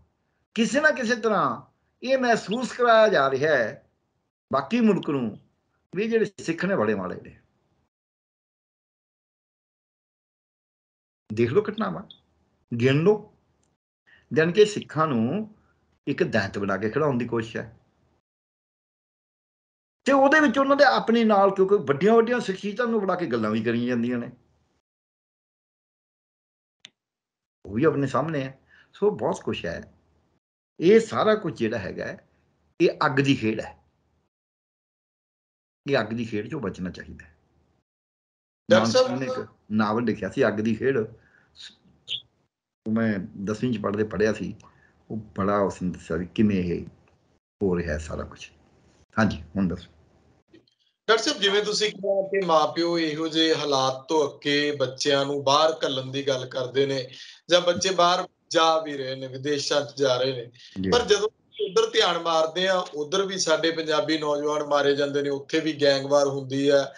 ਕਿਸੇ ਨਾ ਕਿਸੇ ਤਰ੍ਹਾਂ ਇਹ ਮਹਿਸੂਸ ਕਰਾਇਆ ਜਾ ਰਿਹਾ ਹੈ ਬਾਕੀ ਮੁਲਕ ਨੂੰ ਵੀ ਇਹ ਜਿਹੜੇ ਸਿੱਖ ਨੇ ਬੜੇ ਮਾੜੇ ਨੇ ਦੇਖ ਲਓ ਘਟਨਾਵਾਂ ਗਿਣ ਲਓ ਜਾਨ ਕਿ ਸਿੱਖਾਂ ਨੂੰ ਇੱਕ ਦੈਂਤ ਬਣਾ ਕੇ ਖੜਾਉਣ ਦੀ ਕੋਸ਼ਿਸ਼ ਹੈ ਤੇ ਉਹਦੇ ਵਿੱਚ ਉਹਨਾਂ ਦੇ ਆਪਣੇ ਨਾਲ ਕਿਉਂਕਿ ਵੱਡੀਆਂ ਵੱਡੀਆਂ ਸ਼ਖਸੀਅਤਾਂ ਨੂੰ ਬਣਾ ਕੇ ਗੱਲਾਂ ਵੀ ਕਰੀਆਂ ਜਾਂਦੀਆਂ ਨੇ। ਉਹ ਵੀ ਆਪਣੇ ਸਾਹਮਣੇ ਹੈ। ਸੋ ਬਹੁਤ ਕੁਝ ਹੈ। ਇਹ ਸਾਰਾ ਕੁਝ ਜਿਹੜਾ ਹੈਗਾ ਇਹ ਅੱਗ ਦੀ ਖੇਡ ਹੈ। ਇਹ ਅੱਗ ਦੀ ਖੇਡ ਚੋਂ ਬਚਣਾ ਚਾਹੀਦਾ ਹੈ। ਡਾਕਟਰ ਸਾਹਿਬ, ਮਾਨਸੂਨ ਨੇ ਇੱਕ ਨਾਵਲ ਲਿਖਿਆ ਸੀ ਅੱਗ ਦੀ ਖੇਡ। ਉਹ ਮੈਂ 10ਵੀਂ ਚ ਪੜ੍ਹਦੇ ਪੜਿਆ ਸੀ। ਉਹ ਬੜਾ ਉਸ ਨੇ ਦੱਸਿਆ ਵੀ ਕਿਵੇਂ ਇਹ ਹੋ ਰਿਹਾ ਹੈ ਸਾਰਾ ਕੁਝ ਹਾਂਜੀ ਹੁਣ ਦੱਸੋ। ਡਾਕਟਰ ਸਾਹਿਬ ਜਿਵੇਂ ਤੁਸੀਂ ਕਿਹਾ ਕਿ ਮਾਪਿਓ ਇਹੋ ਜਿਹੇ ਹਾਲਾਤ ਤੋਂ ਅੱਕੇ ਬੱਚਿਆਂ ਨੂੰ ਬਾਹਰ ਘੱਲਣ ਦੀ ਗੱਲ ਕਰਦੇ ਨੇ ਜਾਂ ਬੱਚੇ ਬਾਹਰ ਜਾ ਵੀ ਰਹੇ ਨੇ ਵਿਦੇਸ਼ਾਂ 'ਚ ਜਾ ਰਹੇ ਨੇ ਪਰ ਜਦੋਂ ਉਧਰ ਧਿਆਨ ਮਾਰਦੇ ਆ ਉਧਰ ਵੀ ਸਾਡੇ ਪੰਜਾਬੀ ਨੌਜਵਾਨ ਮਾਰੇ ਜਾਂਦੇ ਨੇ ਉੱਥੇ ਵੀ ਗੈਂਗਵਾਰ ਹੁੰਦੀ ਆ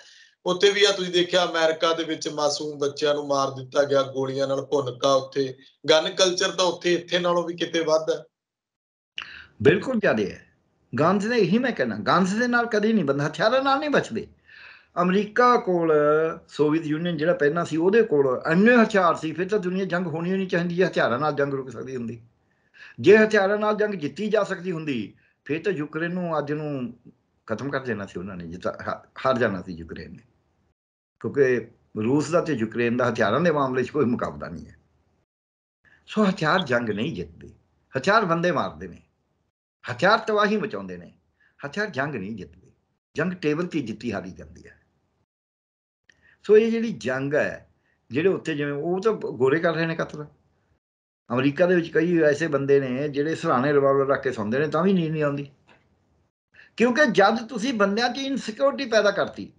ਉੱਥੇ ਵੀ ਆ ਤੁਸੀਂ ਦੇਖਿਆ ਅਮਰੀਕਾ ਦੇ ਵਿੱਚ ਮਾਸੂਮ ਬੱਚਿਆਂ ਨੂੰ ਮਾਰ ਦਿੱਤਾ ਗਿਆ ਗੋਲੀਆਂ ਨਾਲ ਭੁੰਨਕਾ ਉੱਥੇ। ਗਨ ਕਲਚਰ ਤਾਂ ਉੱਥੇ ਇੱਥੇ ਨਾਲੋਂ ਵੀ ਕਿਤੇ ਵੱਧ ਹੈ। ਬਿਲਕੁਲ ਜ਼ਿਆਦੇ ਹੈ। ਗਨਸ ਨੇ ਇਹੀ ਮੈਂ ਕਹਿਣਾ ਗਨਸ ਦੇ ਨਾਲ ਕਦੀ ਨਹੀਂ ਬੰਦਾ, ਹਥਿਆਰਾਂ ਨਾਲ ਨਹੀਂ ਬਚਦੇ। ਅਮਰੀਕਾ ਕੋਲ, ਸੋਵੀਅਤ ਯੂਨੀਅਨ ਜਿਹੜਾ ਪਹਿਲਾਂ ਸੀ, ਉਹਦੇ ਕੋਲ ਇੰਨੇ ਹਥਿਆਰ ਸੀ, ਫਿਰ ਤਾਂ ਦੁਨੀਆ ਜੰਗ ਹੋਣੀ ਹੋਣੀ ਚਾਹੀਦੀ ਹਥਿਆਰਾਂ ਨਾਲ ਜੰਗ ਰੁਕ ਸਕਦੀ ਹੁੰਦੀ। ਜੇ ਹਥਿਆਰਾਂ ਨਾਲ ਜੰਗ ਜਿੱਤੀ ਜਾ ਸਕਦੀ ਹੁੰਦੀ, ਫਿਰ ਤਾਂ ਯੂਕਰੇਨ ਨੂੰ ਅੱਜ ਨੂੰ ਖਤਮ ਕਰ ਦੇਣਾ ਸੀ ਉਹਨਾਂ ਨੇ, ਜਿੱਤਾ, ਹਾ- ਹਾਰ ਜਾਣਾ ਸੀ ਯੂਕਰੇਨ ਨੇ। ਕਿਉਂਕਿ ਰੂਸ ਦਾ ਤੇ ਯੂਕਰੇਨ ਦਾ ਹਥਿਆਰਾਂ ਦੇ ਮਾਮਲੇ 'ਚ ਕੋਈ ਮੁਕਾਬਲਾ ਨਹੀਂ ਹੈ। ਸੋ ਹਥਿਆਰ ਜੰਗ ਨਹੀਂ ਜਿੱਤਦੇ, ਹਥਿਆਰ ਬੰਦੇ ਮਾਰਦੇ ਨੇ। ਹਥਿਆਰ ਤਬਾਹੀ ਮਚਾਉਂਦੇ ਨੇ। ਹਥਿਆਰ ਜੰਗ ਨਹੀਂ ਜਿੱਤਦੇ। ਜੰਗ ਟੇਬਲ ਤੇ ਜਿੱਤੀ ਹਾਰੀ ਜਾਂਦੀ ਹੈ। ਸੋ ਇਹ ਜਿਹੜੀ ਜੰਗ ਹੈ, ਜਿਹੜੇ ਉੱਥੇ ਜਿਵੇਂ ਉਹ ਤਾਂ ਗੋਰੇ ਕਰ ਰਹੇ ਨੇ ਕਤਲ। ਅਮਰੀਕਾ ਦੇ ਵਿੱਚ ਕਈ ਐਸੇ ਬੰਦੇ ਨੇ ਜਿਹੜੇ ਸਰਾਣੇ ਰਿਵਾਲਵਰ ਰੱਖ ਕੇ ਸੌਂਦੇ ਨੇ ਤਾਂ ਵੀ ਨੀਂਦ ਨਹੀਂ ਆਉਂਦੀ। ਕਿਉਂਕਿ ਜਦ ਤੁਸੀਂ ਬੰਦਿਆਂ 'ਚ ਇਨਸਿਕਿਉਰਿਟੀ ਪੈਦਾ ਕਰਤੀ,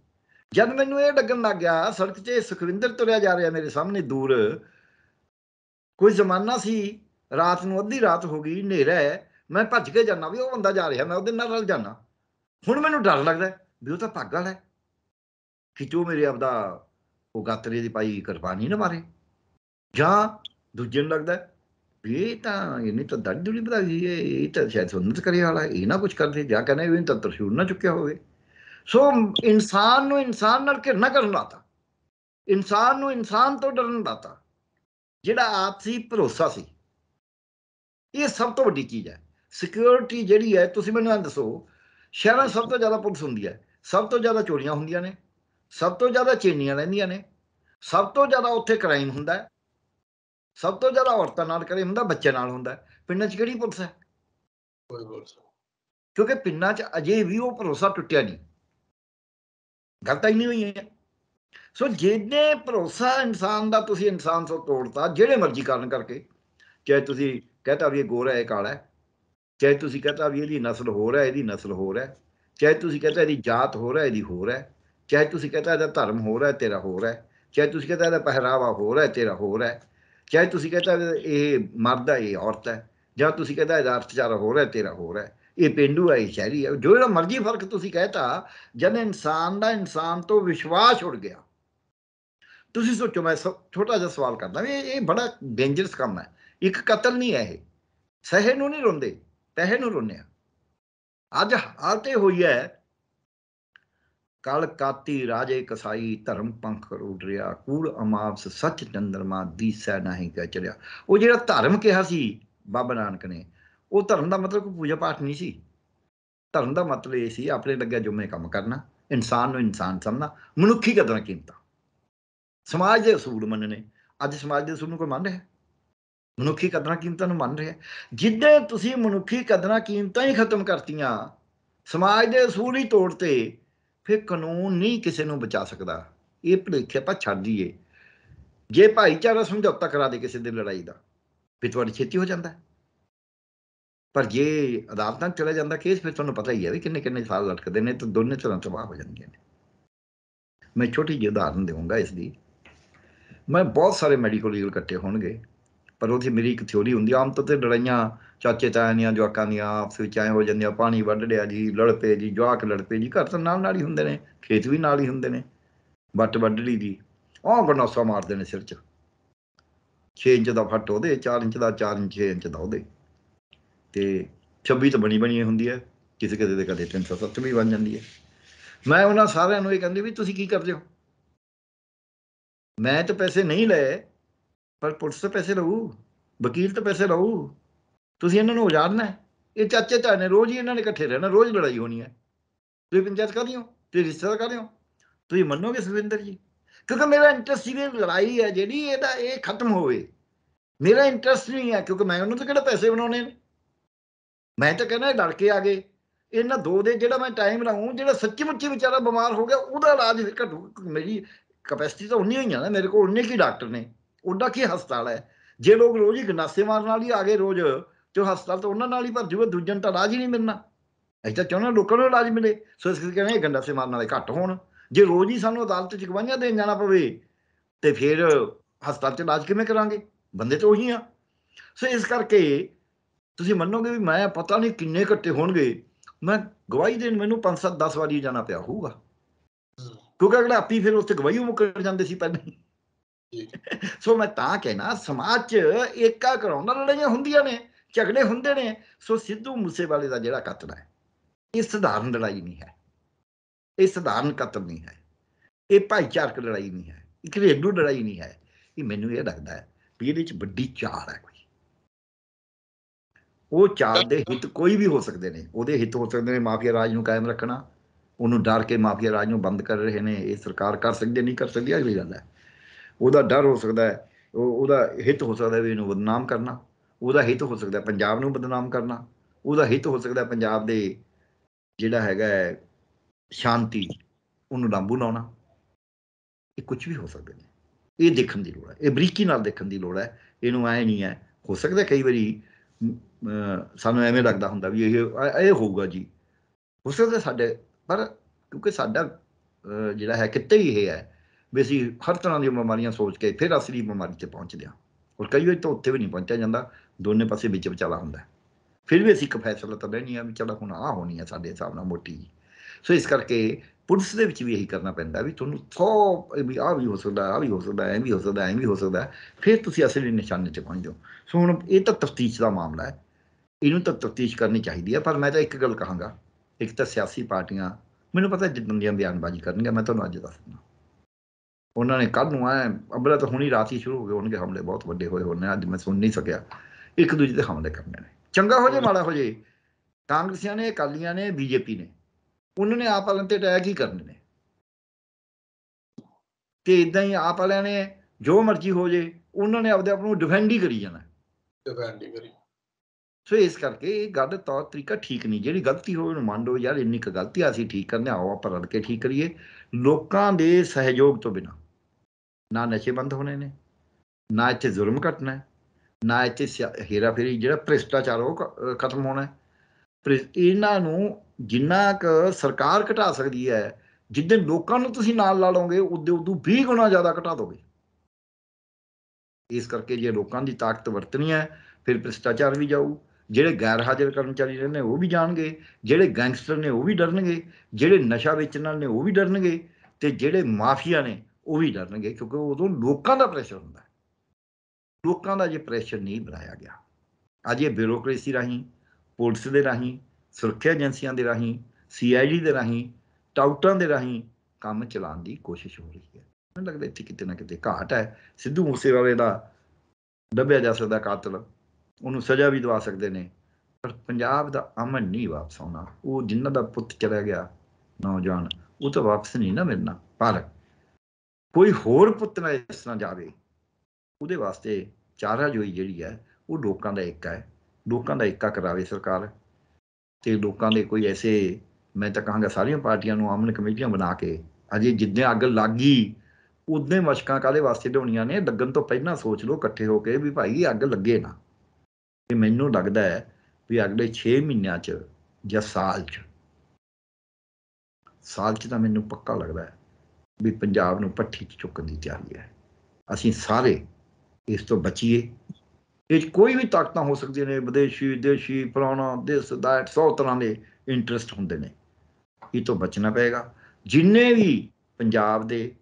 ਜਦ ਮੈਨੂੰ ਇਹ ਲੱਗਣ ਲੱਗ ਗਿਆ, ਸੜਕ 'ਤੇ ਸੁਖਵਿੰਦਰ ਤੁਰਿਆ ਜਾ ਰਿਹਾ ਮੇਰੇ ਸਾਹਮਣੇ ਦੂਰ। ਕੋਈ ਜ਼ਮਾਨਾ ਸੀ, ਰਾਤ ਨੂੰ ਅੱਧੀ ਰਾਤ ਹੋ ਗਈ, ਹਨੇਰਾ ਹੈ ਮੈਂ ਭੱਜ ਕੇ ਜਾਣਾ ਵੀ ਉਹ ਬੰਦਾ ਜਾ ਰਿਹਾ, ਮੈਂ ਉਹਦੇ ਨਾਲ ਰਲ ਜਾਣਾ ਹੁਣ ਮੈਨੂੰ ਡਰ ਲੱਗਦਾ ਵੀ ਉਹ ਤਾਂ ਪੱਗ ਵਾਲਾ ਹੈ। ਕਿਤੋਂ ਮੇਰੇ ਆਪਦਾ ਉਹ ਗਾਤਰੇ ਦੀ ਪਾਈ ਕੁਰਬਾਨੀ ਨਾ ਮਾਰੇ। ਜਾਂ ਦੂਜੇ ਨੂੰ ਲੱਗਦਾ ਵੀ ਇਹ ਤਾਂ ਇਹਨੇ ਤਾਂ ਦੜ ਦੁੜੀ ਵਧਾਈ ਹੈ ਇਹ ਤਾਂ ਸ਼ਾਇਦ ਸੁੰਨਤ ਕਰੇ ਵਾਲਾ ਇਹ ਨਾ ਕੁਝ ਕਰਦੇ ਜਾਂ ਕਹਿੰਦੇ ਵੀ ਇਹਨੇ ਤਾਂ ਤਰਸ਼ੂਲ ਨਾ ਚੁੱਕਿਆ ਹੋਵੇ। ਸੋ ਇਨਸਾਨ ਨੂੰ ਇਨਸਾਨ ਨਾਲ ਘਿਰਨਾ ਕਰਨ ਲਾਤਾ ਇਨਸਾਨ ਨੂੰ ਇਨਸਾਨ ਤੋਂ ਡਰਨ ਲਾਤਾ ਜਿਹੜਾ ਆਪਸੀ ਭਰੋਸਾ ਸੀ। ਇਹ ਸਭ ਤੋਂ ਵੱਡੀ ਚੀਜ਼ ਹੈ। ਸਿਕਿਉਰਿਟੀ ਜਿਹੜੀ ਹੈ ਤੁਸੀਂ ਮੈਨੂੰ ਇਹ ਦੱਸੋ ਸ਼ਹਿਰਾਂ ਸਭ ਤੋਂ ਜ਼ਿਆਦਾ ਪੁਲਿਸ ਹੁੰਦੀ ਹੈ। ਸਭ ਤੋਂ ਜ਼ਿਆਦਾ ਚੋਰੀਆਂ ਹੁੰਦੀਆਂ ਨੇ ਸਭ ਤੋਂ ਜ਼ਿਆਦਾ ਚੇਨੀਆਂ ਰਹਿੰਦੀਆਂ ਨੇ ਸਭ ਤੋਂ ਜ਼ਿਆਦਾ ਉੱਥੇ ਕ੍ਰਾਈਮ ਹੁੰਦਾ ਹੈ ਸਭ ਤੋਂ ਜ਼ਿਆਦਾ ਔਰਤਾਂ ਨਾਲ ਕਰੇ ਹੁੰਦਾ ਬੱਚਿਆਂ ਨਾਲ ਹੁੰਦਾ ਹੈ। ਪਿੰਡਾਂ 'ਚ ਕਿਹੜੀ ਪੁਲਿਸ ਹੈ? ਕੋਈ ਸਕਦਾ ਕਿਉਂਕਿ ਪਿੰਡਾਂ 'ਚ ਅਜੇ ਵੀ ਉਹ ਭਰੋਸਾ ਟੁੱਟਿਆ ਨਹੀਂ। ਗੱਲ ਤਾਂ ਇੰਨੀ ਹੋਈ ਹੈ। ਸੋ ਜਿਹਨੇ ਭਰੋਸਾ ਇਨਸਾਨ ਦਾ ਤੁਸੀਂ ਇਨਸਾਨ ਤੋਂ ਤੋੜਤਾ ਜਿਹੜੇ ਮਰਜ਼ੀ ਕਾਰਨ ਕਰਕੇ ਚਾਹੇ ਤੁਸੀਂ ਕਹਤਾ ਵੀ ਇਹ ਗੋਰਾ ਹੈ ਕਾਲਾ ਹੈ ਚਾਹੇ ਤੁਸੀਂ ਕਹਤਾ ਵੀ ਇਹਦੀ ਨਸਲ ਹੋਰ ਹੈ, ਇਹਦੀ ਨਸਲ ਹੋਰ ਹੈ। ਚਾਹੇ ਤੁਸੀਂ ਕਹਤਾ ਇਹਦੀ ਜਾਤ ਹੋਰ ਹੈ, ਇਹਦੀ ਹੋਰ ਹੈ। ਚਾਹੇ ਤੁਸੀਂ ਕਹਤਾ ਇਹਦਾ ਧਰਮ ਹੋਰ ਹੈ, ਤੇਰਾ ਹੋਰ ਹੈ। ਚਾਹੇ ਤੁਸੀਂ ਕਹਤਾ ਇਹਦਾ ਪਹਿਰਾਵਾ ਹੋਰ ਹੈ, ਤੇਰਾ ਹੋਰ ਹੈ। ਚਾਹੇ ਤੁਸੀਂ ਕਹਤਾ ਇਹ ਮਰਦ ਹੈ, ਇਹ ਔਰਤ ਹੈ। ਜਾਂ ਤੁਸੀਂ ਕਹਤਾ ਇਹਦਾ ਅਰਥਚਾਰ ਹੋਰ ਹੈ, ਤੇਰਾ ਹੋਰ ਹੈ। ਇਹ ਪਿੰਡੂ ਹੈ, ਇਹ ਸ਼ਹਿਰੀ ਹੈ। ਜੋ ਜਿਹੜਾ ਮਰਜ਼ੀ ਫ਼ਰਕ ਤੁਸੀਂ ਕਹਿਤਾ, ਜਦ ਇਨਸਾਨ ਦਾ ਇਨਸਾਨ ਤੋਂ ਵਿਸ਼ਵਾਸ ਉੱਡ ਗਿਆ। ਤੁਸੀਂ ਸੋਚੋ, ਮੈਂ ਸਭ- ਛੋਟਾ ਜਿਹਾ ਸਵਾਲ ਕਰਦਾ ਵੀ ਇਹ ਇਹ ਬੜਾ ਡੇਂਜਰਸ ਕੰਮ ਹੈ। ਇੱਕ ਕਤਲ ਨਹੀਂ ਹੈ ਇਹ। ਸਹੇ ਨੂੰ ਨਹੀਂ ਰੋਂਦੇ। ਤਹਿ ਨੂੰ ਰੋਂਦੇ ਅੱਜ ਹਾਲਤ ਇਹ ਹੋਈ ਹੈ ਕਲ ਕਾਤੀ ਰਾਜੇ ਕਸਾਈ ਧਰਮ ਪੰਖ ਉੱਡ ਰਿਆ ਕੂੜ ਅਮਾਵਸ ਸੱਚ ਚੰਦਰਮਾ ਦੀਸੈ ਨਹੀਂ ਕਹਿ ਚਲਿਆ ਉਹ ਜਿਹੜਾ ਧਰਮ ਕਿਹਾ ਸੀ ਬਾਬਾ ਨਾਨਕ ਨੇ, ਉਹ ਧਰਮ ਦਾ ਮਤਲਬ ਕੋਈ ਪੂਜਾ ਪਾਠ ਨਹੀਂ ਸੀ। ਧਰਮ ਦਾ ਮਤਲਬ ਇਹ ਸੀ, ਆਪਣੇ ਲੱਗਿਆ ਜੁਮੇ ਕੰਮ ਕਰਨਾ, ਇਨਸਾਨ ਨੂੰ ਇਨਸਾਨ ਸਮਝਣਾ, ਮਨੁੱਖੀ ਕਦਰਾਂ ਕੀਮਤਾਂ। ਸਮਾਜ ਦੇ ਅਸੂਲ ਮੰਨਣੇ। ਅੱਜ ਸਮਾਜ ਦੇ ਅਸੂਲ ਨੂੰ ਕੋਈ ਮੰਨ ਰਿਹਾ? ਮਨੁੱਖੀ ਕਦਰਾਂ ਕੀਮਤਾਂ ਨੂੰ ਮੰਨ ਰਿਹਾ ਜਿੱਦੇ ਤੁਸੀਂ ਮਨੁੱਖੀ ਕਦਰਾਂ ਕੀਮਤਾਂ ਹੀ ਖਤਮ ਕਰਤੀਆਂ, ਸਮਾਜ ਦੇ ਅਸੂਲ ਹੀ ਤੋੜਤੇ ਫਿਰ ਕਾਨੂੰਨ ਨਹੀਂ ਕਿਸੇ ਨੂੰ ਬਚਾ ਸਕਦਾ। ਇਹ ਭੁਲੇਖੇ ਆਪਾਂ ਛੱਡ ਦਈਏ ਜੇ ਭਾਈਚਾਰਾ ਸਮਝੌਤਾ ਕਰਾ ਦੇ ਕਿਸੇ ਦੀ ਲੜਾਈ ਦਾ ਫਿਰ ਤੁਹਾਡੀ ਛੇਤੀ ਹੋ ਜਾਂਦਾ ਪਰ ਜੇ ਅਦਾਲਤਾਂ 'ਚ ਚਲਾ ਜਾਂਦਾ ਕੇਸ, ਫਿਰ ਤੁਹਾਨੂੰ ਪਤਾ ਹੀ ਹੈ ਵੀ ਕਿੰਨੇ ਕਿੰਨੇ ਸਾਲ ਲਟਕਦੇ ਨੇ ਤਾਂ ਦੋਨੇ ਤਰ੍ਹਾਂ ਤਬਾਹ ਹੋ ਜਾਂਦੀਆਂ ਨੇ। ਮੈਂ ਛੋਟੀ ਜਿਹੀ ਉਦਾਹਰਨ ਦੇਵਾਂਗਾ ਇਸ ਦੀ। ਮੈਂ ਬਹੁਤ ਸਾਰੇ ਮੈਡੀਕਲ ਲੀਗਲ ਇਕੱਠੇ ਹੋਣਗੇ। ਪਰ ਉਹਦੀ ਮੇਰੀ ਇੱਕ ਥਿਉਰੀ ਹੁੰਦੀ ਆਮ ਤੌਰ ਤੇ ਲੜਾਈਆਂ ਚਾਚੇ ਤਾਇਆਂ ਦੀਆਂ, ਜਵਾਕਾਂ ਦੀਆਂ ਆਪਸ ਵਿੱਚ ਐ ਹੋ ਜਾਂਦੀਆਂ, ਪਾਣੀ ਵੱਢ ਲਿਆ ਜੀ, ਲੜ ਪਏ ਜੀ, ਜਵਾਕ ਲੜ ਪਏ ਜੀ, ਘਰ ਤਾਂ ਨਾਲ ਨਾਲ ਹੀ ਹੁੰਦੇ ਨੇ, ਖੇਤ ਵੀ ਨਾਲ ਹੀ ਹੁੰਦੇ ਨੇ, ਵੱਟ ਵੱਢ ਲਈ ਦੀ ਆਹ ਗਨੋਸਾ ਮਾਰਦੇ ਨੇ ਸਿਰ 'ਚ। 6 ਇੰਚ ਦਾ ਫੱਟ ਉਹਦੇ 4 ਇੰਚ ਦਾ 4 ਇੰਚ 6 ਇੰਚ ਦਾ ਉਹਦੇ। ਤੇ 26 ਤਾਂ ਬਣੀ ਬਣੀ ਹੁੰਦੀ ਹੈ, ਕਿਸੇ ਕਦੇ ਦੇ ਕਦੇ 307 ਵੀ ਬਣ ਜਾਂਦੀ ਹੈ। ਮੈਂ ਉਹਨਾਂ ਸਾਰਿਆਂ ਨੂੰ ਇਹ ਕਹਿੰਦੀ ਵੀ ਤੁਸੀਂ ਕੀ ਕਰਦੇ ਹੋ? ਮੈਂ ਤਾਂ ਪੈਸੇ ਨਹੀਂ ਲਏ ਪਰ ਪੁਲਿਸ ਤੋਂ ਪੈਸੇ ਲਊ, ਵਕੀਲ ਤੋਂ ਪੈਸੇ ਲਊ। ਤੁਸੀਂ ਇਹਨਾਂ ਨੂੰ ਉਜਾੜਨਾ ਇਹ ਚਾਚੇ ਤਾਂ ਨੇ, ਰੋਜ਼ ਹੀ ਇਹਨਾਂ ਨੇ ਇਕੱਠੇ ਰਹਿਣਾ, ਰੋਜ਼ ਲੜਾਈ ਹੋਣੀ ਹੈ। ਤੁਸੀਂ ਪੰਚਾਇਤ ਕਰ ਦਿਓ ਤੁਸੀਂ ਰਿਸ਼ਤੇਦਾਰ ਕਰ ਦਿਓ ਤੁਸੀਂ ਮੰਨੋਗੇ ਸੁਖਵਿੰਦਰ ਜੀ? ਕਿਉਂਕਿ ਮੇਰਾ ਇੰਟਰਸਟ ਸੀ ਲੜਾਈ ਹੈ ਜਿਹੜੀ, ਇਹਦਾ ਇਹ ਖਤਮ ਹੋਵੇ। ਮੇਰਾ ਇੰਟਰਸਟ ਨਹੀਂ ਹੈ, ਕਿਉਂਕਿ ਮੈਂ ਉਹਨੂੰ ਤਾਂ ਕਿਹੜਾ ਪੈਸੇ ਬਣਾਉਣੇ ਨੇ? ਮੈਂ ਤਾਂ ਕਹਿੰਦਾ ਇਹ ਲੜ ਕੇ ਆ ਗਏ। ਇਹਨਾਂ ਦੋ ਦੇ ਜਿਹੜਾ ਮੈਂ ਟਾਈਮ ਲਾਉਂ ਜਿਹੜਾ ਸੱਚੀ ਮੁੱਚੀ ਵਿਚਾਰਾ ਬਿਮਾਰ ਹੋ ਗਿਆ, ਉਹਦਾ ਇਲਾਜ ਫਿਰ ਘਟੂ ਮੇਰੀ ਕਪੈਸਿਟੀ ਤਾਂ ਉਨੀ ਹੋਈ ਆ ਨਾ, ਮੇਰੇ ਕੋਲ ਉਨੇ ਕੀ ਡਾਕਟਰ ਨੇ। ਉਹਦਾ ਕੀ ਹਸਪਤਾਲ ਹੈ? ਜੇ ਲੋਕ ਰੋਜ਼ ਹੀ ਗਨਾਸੇ ਮਾਰਨ ਵਾਲੀ ਆ ਗਏ ਰੋਜ਼ ਤੇ ਉਹ ਹਸਪਤਾਲ ਤਾਂ ਉਹਨਾਂ ਨਾਲ ਹੀ ਭਰ ਜੂਗਾ ਦੂਜਿਆਂ ਨੂੰ ਤਾਂ ਇਲਾਜ ਹੀ ਨਹੀਂ ਮਿਲਣਾ। ਅਸੀਂ ਤਾਂ ਚਾਹੁੰਦੇ ਹਾਂ ਲੋਕਾਂ ਨੂੰ ਇਲਾਜ ਮਿਲੇ। ਸੋ ਇਸ ਕਰਕੇ ਕਹਿੰਦੇ ਗੰਡਾਸੇ ਮਾਰਨ ਵਾਲੇ ਘੱਟ ਹੋਣ। ਜੇ ਰੋਜ਼ ਹੀ ਸਾਨੂੰ ਅਦਾਲਤ ਚ ਗਵਾਹੀਆਂ ਦੇਣ ਜਾਣਾ ਪਵੇ ਤੇ ਫਿਰ ਹਸਪਤਾਲ ਚ ਇਲਾਜ ਕਿਵੇਂ ਕਰਾਂਗੇ? ਬੰਦੇ ਤਾਂ ਉਹੀ ਆ। ਸੋ ਇਸ ਕਰਕੇ ਤੁਸੀਂ ਮੰਨੋਗੇ ਵੀ ਮੈਂ ਪਤਾ ਨਹੀਂ ਕਿੰਨੇ ਇਕੱਠੇ ਹੋਣਗੇ। ਮੈਂ ਗਵਾਹੀ ਦੇਣ ਮੈਨੂੰ 5 7 10 ਵਾਰੀ ਜਾਣਾ ਪਿਆ ਹੋਊਗਾ। ਕਿਉਂਕਿ ਅਗਲਾ ਆਪੀ ਫਿਰ ਉੱਥੇ ਗਵਾਹੀ ਮੁੱਕਰ ਜਾਂਦੇ ਸੀ ਪਹਿਲਾਂ ਹੀ। ਸੋ ਮੈਂ ਤਾਂ ਕਹਿਣਾ, ਸਮਾਜ 'ਚ ਏਕਾ ਕਰਾਉਣਾ ਲੜਾਈਆਂ ਹੁੰਦੀਆਂ ਨੇ, ਝਗੜੇ ਹੁੰਦੇ ਨੇ, ਸੋ ਸਿੱਧੂ ਮੂਸੇਵਾਲੇ ਦਾ ਜਿਹੜਾ ਕਤਲ ਹੈ, ਇਹ ਸਧਾਰਨ ਲੜਾਈ ਨਹੀਂ ਹੈ। ਇਹ ਸਧਾਰਨ ਕਤਲ ਨਹੀਂ ਹੈ। ਇਹ ਭਾਈਚਾਰਕ ਲੜਾਈ ਨਹੀਂ ਹੈ। ਇਹ ਘਰੇਲੂ ਲੜਾਈ ਨਹੀਂ ਹੈ। ਇਹ ਮੈਨੂੰ ਇਹ ਲੱਗਦਾ ਹੈ ਵੀ ਇਹਦੇ 'ਚ ਵੱਡੀ ਚਾਲ ਹੈ ਕੋਈ। ਉਹ ਚਾਲ ਦੇ ਹਿੱਤ ਕੋਈ ਵੀ ਹੋ ਸਕਦੇ ਨੇ। ਉਹਦੇ ਹਿੱਤ ਹੋ ਸਕਦੇ ਨੇ ਮਾਫੀਆ ਰਾਜ ਨੂੰ ਕਾਇਮ ਰੱਖਣਾ। ਉਹਨੂੰ ਡਰ ਕੇ ਮਾਫੀਆ ਰਾਜ ਨੂੰ ਬੰਦ ਕਰ ਰਹੇ ਨੇ। ਇਹ ਸਰਕਾਰ ਕਰ ਸਕਦੀ ਨਹੀਂ ਕਰ ਸਕਦੀ, ਅਗਲੀ ਗੱਲ ਹੈ। ਉਹਦਾ ਡਰ ਹੋ ਸਕਦਾ ਹੈ, ਉਹ ਉਹਦਾ ਹਿੱਤ ਹੋ ਸਕਦਾ ਵੀ ਇਹਨੂੰ ਬਦਨਾਮ ਕਰਨਾ, ਉਹਦਾ ਹਿੱਤ ਹੋ ਸਕਦਾ ਪੰਜਾਬ ਨੂੰ ਬਦਨਾਮ ਕਰਨਾ, ਉਹਦਾ ਹਿੱਤ ਹੋ ਸਕਦਾ ਪੰਜਾਬ ਦੇ ਜਿਹੜਾ ਹੈਗਾ ਸ਼ਾਂਤੀ ਉਹਨੂੰ ਲਾਂਬੂ ਲਾਉਣਾ। ਇਹ ਕੁਝ ਵੀ ਹੋ ਸਕਦੇ ਨੇ ਇਹ ਦੇਖਣ ਦੀ ਲੋੜ ਹੈ, ਇਹ ਬਰੀਕੀ ਨਾਲ ਦੇਖਣ ਦੀ ਲੋੜ ਹੈ, ਇਹਨੂੰ ਐ ਨਹੀਂ ਹੈ, ਹੋ ਸਕਦਾ ਕਈ ਵਾਰੀ ਸਾਨੂੰ ਐਵੇਂ ਲੱਗਦਾ ਹੁੰਦਾ ਵੀ ਇਹ ਇਹ ਹੋਊਗਾ ਜੀ। ਹੋ ਸਕਦਾ ਸਾਡੇ ਪਰ ਕਿਉਂਕਿ ਸਾਡਾ ਜਿਹੜਾ ਹੈ ਕਿਤੇ ਹੀ ਇਹ ਹੈ ਵੀ ਅਸੀਂ ਹਰ ਤਰ੍ਹਾਂ ਦੀਆਂ ਬਿਮਾਰੀਆਂ ਸੋਚ ਕੇ ਫਿਰ ਅਸਲੀ ਬਿਮਾਰੀ ਤੇ ਪਹੁੰਚਦੇ ਹਾਂ ਔਰ ਕਈ ਵਾਰ ਤਾਂ ਉੱਥੇ ਵੀ ਨਹੀਂ ਪਹੁੰਚਿਆ ਜਾਂਦਾ ਦੋਨੇ ਪਾਸੇ ਵਿੱਚ ਵਿਚਾਲਾ ਹੁੰਦਾ ਫਿਰ ਵੀ ਅਸੀਂ ਇੱਕ ਫੈਸਲਾ ਤਾਂ ਲੈਣੀ ਆ ਵੀ ਚਲੋ ਹੁਣ ਆ ਹੋਣੀ ਆ ਸਾਡੇ ਹਿਸਾਬ ਨਾਲ ਮੋਟੀ ਜਿਹੀ। ਸੋ ਇਸ ਕਰਕੇ ਪੁਲਿਸ ਦੇ ਵਿੱਚ ਵੀ ਇਹੀ ਕਰਨਾ ਪੈਂਦਾ ਵੀ ਤੁਹਾਨੂੰ ਸੌ ਵੀ ਆ ਵੀ ਹੋ ਸਕਦਾ ਆ ਵੀ ਹੋ ਸਕਦਾ ਐ ਵੀ ਹੋ ਸਕਦਾ ਐ ਵੀ ਹੋ ਸਕਦਾ ਫਿਰ ਤੁਸੀਂ ਅਸਲੀ ਨਿਸ਼ਾਨੇ ਤੇ ਪਹੁੰਚ ਹੋ ਸੋ ਹੁਣ ਇਹ ਤਾਂ ਤਫਤੀਸ਼ ਦਾ ਮਾਮਲਾ ਹੈ ਇਹਨੂੰ ਤਾਂ ਤਫਤੀਸ਼ ਕਰਨੀ ਚਾਹੀਦੀ ਹੈ ਪਰ ਮੈਂ ਤਾਂ ਇੱਕ ਗੱਲ ਕਹਾਂਗਾ ਇੱਕ ਤਾਂ ਸਿਆਸੀ ਪਾਰਟੀਆਂ ਮੈਨੂੰ ਪਤਾ ਜਿੱਦਾਂ ਦੀਆਂ ਬਿਆਨਬਾਜ਼ੀ ਕਰਨਗੀਆਂ ਮੈਂ ਤੁਹਾਨੂੰ ਅੱਜ ਦੱਸ ਦਿੰਦਾ ਉਹਨਾਂ ਨੇ ਕੱਲ ਨੂੰ ਆਏ ਅਬਲਾ ਤਾਂ ਹੁਣੀ ਰਾਤ ਹੀ ਸ਼ੁਰੂ ਹੋ ਗਏ ਹੋਣਗੇ ਹਮਲੇ ਬਹੁਤ ਵੱਡੇ ਹੋਏ ਹੋਣੇ ਅੱਜ ਮੈਂ ਸੁਣ ਨਹੀਂ ਸਕਿਆ। ਇੱਕ ਦੂਜੇ ਤੇ ਹਮਲੇ ਕਰਨੇ ਨੇ। ਚੰਗਾ ਹੋ ਜੇ ਮਾੜਾ ਹੋ ਜੇ। ਕਾਂਗਰਸੀਆਂ ਨੇ ਅਕਾਲੀਆਂ ਨੇ ਬੀਜੇਪੀ ਨੇ। ਉਹਨਾਂ ਨੇ ਆਪ ਵਾਲਿਆਂ ਤੇ ਅਟੈਕ ਹੀ ਕਰਨੇ ਨੇ। ਤੇ ਇਦਾਂ ਹੀ ਆਪ ਵਾਲਿਆਂ ਨੇ ਜੋ ਮਰਜ਼ੀ ਹੋ ਜੇ ਉਹਨਾਂ ਨੇ ਆਪਦੇ ਆਪ ਨੂੰ ਡਿਫੈਂਡ ਹੀ ਕਰੀ ਜਾਣਾ। ਡਿਪੈਂਡ ਕਰੀ। ਸੋ ਇਸ ਕਰਕੇ ਇਹ ਗੱਲ ਤੌਰ ਤਰੀਕਾ ਠੀਕ ਨਹੀਂ। ਜਿਹੜੀ ਗਲਤੀ ਹੋਵੇ ਉਹਨੂੰ ਮੰਨ ਲਓ ਯਾਰ ਇੰਨੀ ਕੁ ਗਲਤੀ ਆ, ਅਸੀਂ ਠੀਕ ਕਰਨੇ ਆਓ ਆਪਾਂ ਰਲ ਕੇ ਠੀਕ ਕਰੀਏ। ਲੋਕਾਂ ਦੇ ਸਹਿਯੋਗ ਤੋਂ ਬਿਨਾ। ਨਾ ਨਸ਼ੇ ਬੰਦ ਹੋਣੇ ਨੇ, ਨਾ ਇੱਥੇ ਜ਼ੁਲਮ ਘਟਣਾ ਨਾ ਇੱਥੇ ਹੇਰਾ ਫੇਰੀ ਜਿਹੜਾ ਭ੍ਰਿਸ਼ਟਾਚਾਰ ਉਹ ਖ- ਖਤਮ ਹੋਣਾ ਹੈ। ਇਹਨਾਂ ਨੂੰ ਜਿੰਨਾ ਕੁ ਸਰਕਾਰ ਘਟਾ ਸਕਦੀ ਹੈ, ਜਿੱਦਾਂ ਲੋਕਾਂ ਨੂੰ ਤੁਸੀਂ ਨਾਲ ਲਾ ਲਓਗੇ ਉਦੋਂ ਉਦੋਂ 20 ਗੁਣਾ ਜ਼ਿਆਦਾ ਘਟਾ ਦੋਗੇ ਇਸ ਕਰਕੇ ਜੇ ਲੋਕਾਂ ਦੀ ਤਾਕਤ ਵਰਤਣੀ ਹੈ, ਫਿਰ ਭ੍ਰਿਸ਼ਟਾਚਾਰ ਵੀ ਜਾਊ, ਜਿਹੜੇ ਗੈਰ ਹਾਜ਼ਰ ਕਰਮਚਾਰੀ ਨੇ ਉਹ ਵੀ ਜਾਣਗੇ, ਜਿਹੜੇ ਗੈਂਗਸਟਰ ਨੇ ਉਹ ਵੀ ਡਰਨਗੇ, ਜਿਹੜੇ ਨਸ਼ਾ ਵੇਚਣ ਵਾਲੇ ਨੇ ਉਹ ਵੀ ਡਰਨਗੇ, ਤੇ ਜਿਹੜੇ ਮਾਫੀਆ ਨੇ ਉਹ ਵੀ ਲੜਨਗੇ ਕਿਉਂਕਿ ਉਦੋਂ ਲੋਕਾਂ ਦਾ ਪ੍ਰੈਸ਼ਰ ਹੁੰਦਾ। ਹੈ ਲੋਕਾਂ ਦਾ ਜੇ ਪ੍ਰੈਸ਼ਰ ਨਹੀਂ ਬਣਾਇਆ ਗਿਆ, ਅੱਜ ਇਹ ਬਿਊਰੋਕ੍ਰੇਸੀ ਰਾਹੀਂ ਪੁਲਿਸ ਦੇ ਰਾਹੀਂ, ਸੁਰੱਖਿਆ ਏਜੰਸੀਆਂ ਦੇ ਰਾਹੀਂ ਸੀਆਈਡੀ ਦੇ ਰਾਹੀਂ ਟਾਊਟਾਂ ਦੇ ਰਾਹੀਂ ਕੰਮ ਚਲਾਉਣ ਦੀ ਕੋਸ਼ਿਸ਼ ਹੋ ਰਹੀ ਹੈ। ਮੈਨੂੰ ਲੱਗਦਾ ਇੱਥੇ ਕਿਤੇ ਨਾ ਕਿਤੇ ਘਾਟ ਹੈ। ਸਿੱਧੂ ਮੂਸੇਵਾਲੇ ਦਾ ਦੱਬਿਆ ਜਾ ਸਕਦਾ ਕਾਤਲ, ਉਹਨੂੰ ਸਜ਼ਾ ਵੀ ਦਵਾ ਸਕਦੇ ਨੇ, ਪਰ ਪੰਜਾਬ ਦਾ ਅਮਨ ਨਹੀਂ ਵਾਪਸ ਆਉਣਾ। ਉਹ ਜਿਨ੍ਹਾਂ ਦਾ ਪੁੱਤ ਚਲਾ ਗਿਆ, ਨੌਜਵਾਨ, ਉਹ ਤਾਂ ਵਾਪਸ ਨਹੀਂ ਨਾ ਮਿਲਣਾ। ਪਰ ਕੋਈ ਹੋਰ ਪੁੱਤ ਨਾ ਇਸ ਤਰ੍ਹਾਂ ਜਾਵੇ, ਉਹਦੇ ਵਾਸਤੇ ਚਾਰਾ ਜੋਈ ਜਿਹੜੀ ਹੈ, ਉਹ ਲੋਕਾਂ ਦਾ ਏਕਾ ਹੈ। ਲੋਕਾਂ ਦਾ ਏਕਾ ਕਰਾਵੇ ਸਰਕਾਰ। ਤੇ ਲੋਕਾਂ ਦੇ ਕੋਈ ਐਸੇ, ਮੈਂ ਤਾਂ ਕਹਾਂਗਾ ਸਾਰੀਆਂ ਪਾਰਟੀਆਂ ਨੂੰ ਆਮਨ ਕਮੇਟੀਆਂ ਬਣਾ ਕੇ, ਅਜੇ ਜਿੱਦਾਂ ਅੱਗ ਲੱਗੀ ਉਦੋਂ ਮਸ਼ਕਾਂ ਕਾਦੇ ਵਾਸਤੇ ਢੋਣੀਆਂ ਨੇ? ਲੱਗਣ ਤੋਂ ਪਹਿਲਾਂ ਸੋਚ ਲਓ ਇਕੱਠੇ ਹੋ ਕੇ ਵੀ ਭਾਈ ਅੱਗ ਲੱਗੇ ਨਾ। ਤੇ ਮੈਨੂੰ ਲੱਗਦਾ ਹੈ ਵੀ ਅਗਲੇ 6 ਮਹੀਨਿਆਂ 'ਚ ਜਾਂ ਸਾਲ 'ਚ ਸਾਲ 'ਚ ਤਾਂ ਮੈਨੂੰ ਪੱਕਾ ਲੱਗਦਾ ਹੈ। ਵੀ ਪੰਜਾਬ ਨੂੰ ਪੱਠੀ 'ਚ ਚੁੱਕਣ ਦੀ ਤਿਆਰੀ ਹੈ। ਅਸੀਂ ਸਾਰੇ ਇਸ ਤੋਂ ਬਚੀਏ। ਇਹ 'ਚ ਕੋਈ ਵੀ ਤਾਕਤਾਂ ਹੋ ਸਕਦੀਆਂ ਨੇ। ਵਿਦੇਸ਼ੀ ਦੇਸ਼ੀ ਪੁਰਾਣਾ ਦਿਸ ਦੈਟ ਸੌ ਤਰ੍ਹਾਂ ਦੇ ਇੰਟਰਸਟ ਹੁੰਦੇ ਨੇ। ਇਹ ਤੋਂ ਬਚਣਾ ਪਏਗਾ। ਜਿੰਨੇ ਵੀ ਪੰਜਾਬ ਦੇ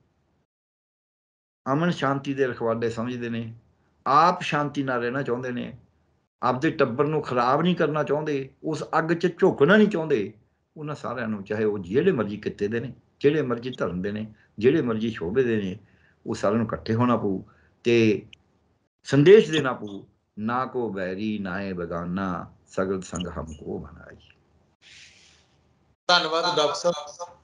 ਅਮਨ ਸ਼ਾਂਤੀ ਦੇ ਰਖਵਾਲੇ ਸਮਝਦੇ ਨੇ, ਆਪ ਸ਼ਾਂਤੀ ਨਾਲ ਰਹਿਣਾ ਚਾਹੁੰਦੇ ਨੇ, ਆਪਦੇ ਟੱਬਰ ਨੂੰ ਖਰਾਬ ਨਹੀਂ ਕਰਨਾ ਚਾਹੁੰਦੇ, ਉਸ ਅੱਗ 'ਚ ਝੁਕਣਾ ਨਹੀਂ ਚਾਹੁੰਦੇ, ਉਹਨਾਂ ਸਾਰਿਆਂ ਨੂੰ ਚਾਹੇ ਉਹ ਜਿਹੜੇ ਮਰਜ਼ੀ ਕਿੱਤੇ ਦੇ ਨੇ, ਜਿਹੜੇ ਮਰਜ਼ੀ ਧਰਮ ਦੇ ਨੇ ਜਿਹੜੇ ਮਰਜ਼ੀ ਸ਼ੋਭੇ ਦੇ ਨੇ, ਉਹ ਸਾਰਿਆਂ ਨੂੰ ਇਕੱਠੇ ਹੋਣਾ ਪਊ ਤੇ ਸੰਦੇਸ਼ ਦੇਣਾ ਪਊ, ਨਾ ਕੋ ਬੈਰੀ ਨਾ ਹੈ ਬਗਾਨਾ, ਸਗਲ ਸੰਗ ਹਮ ਕੋ ਬਣਾਈ ਧੰਨਵਾਦ, ਡਾਕਟਰ ਸਾਹਿਬ।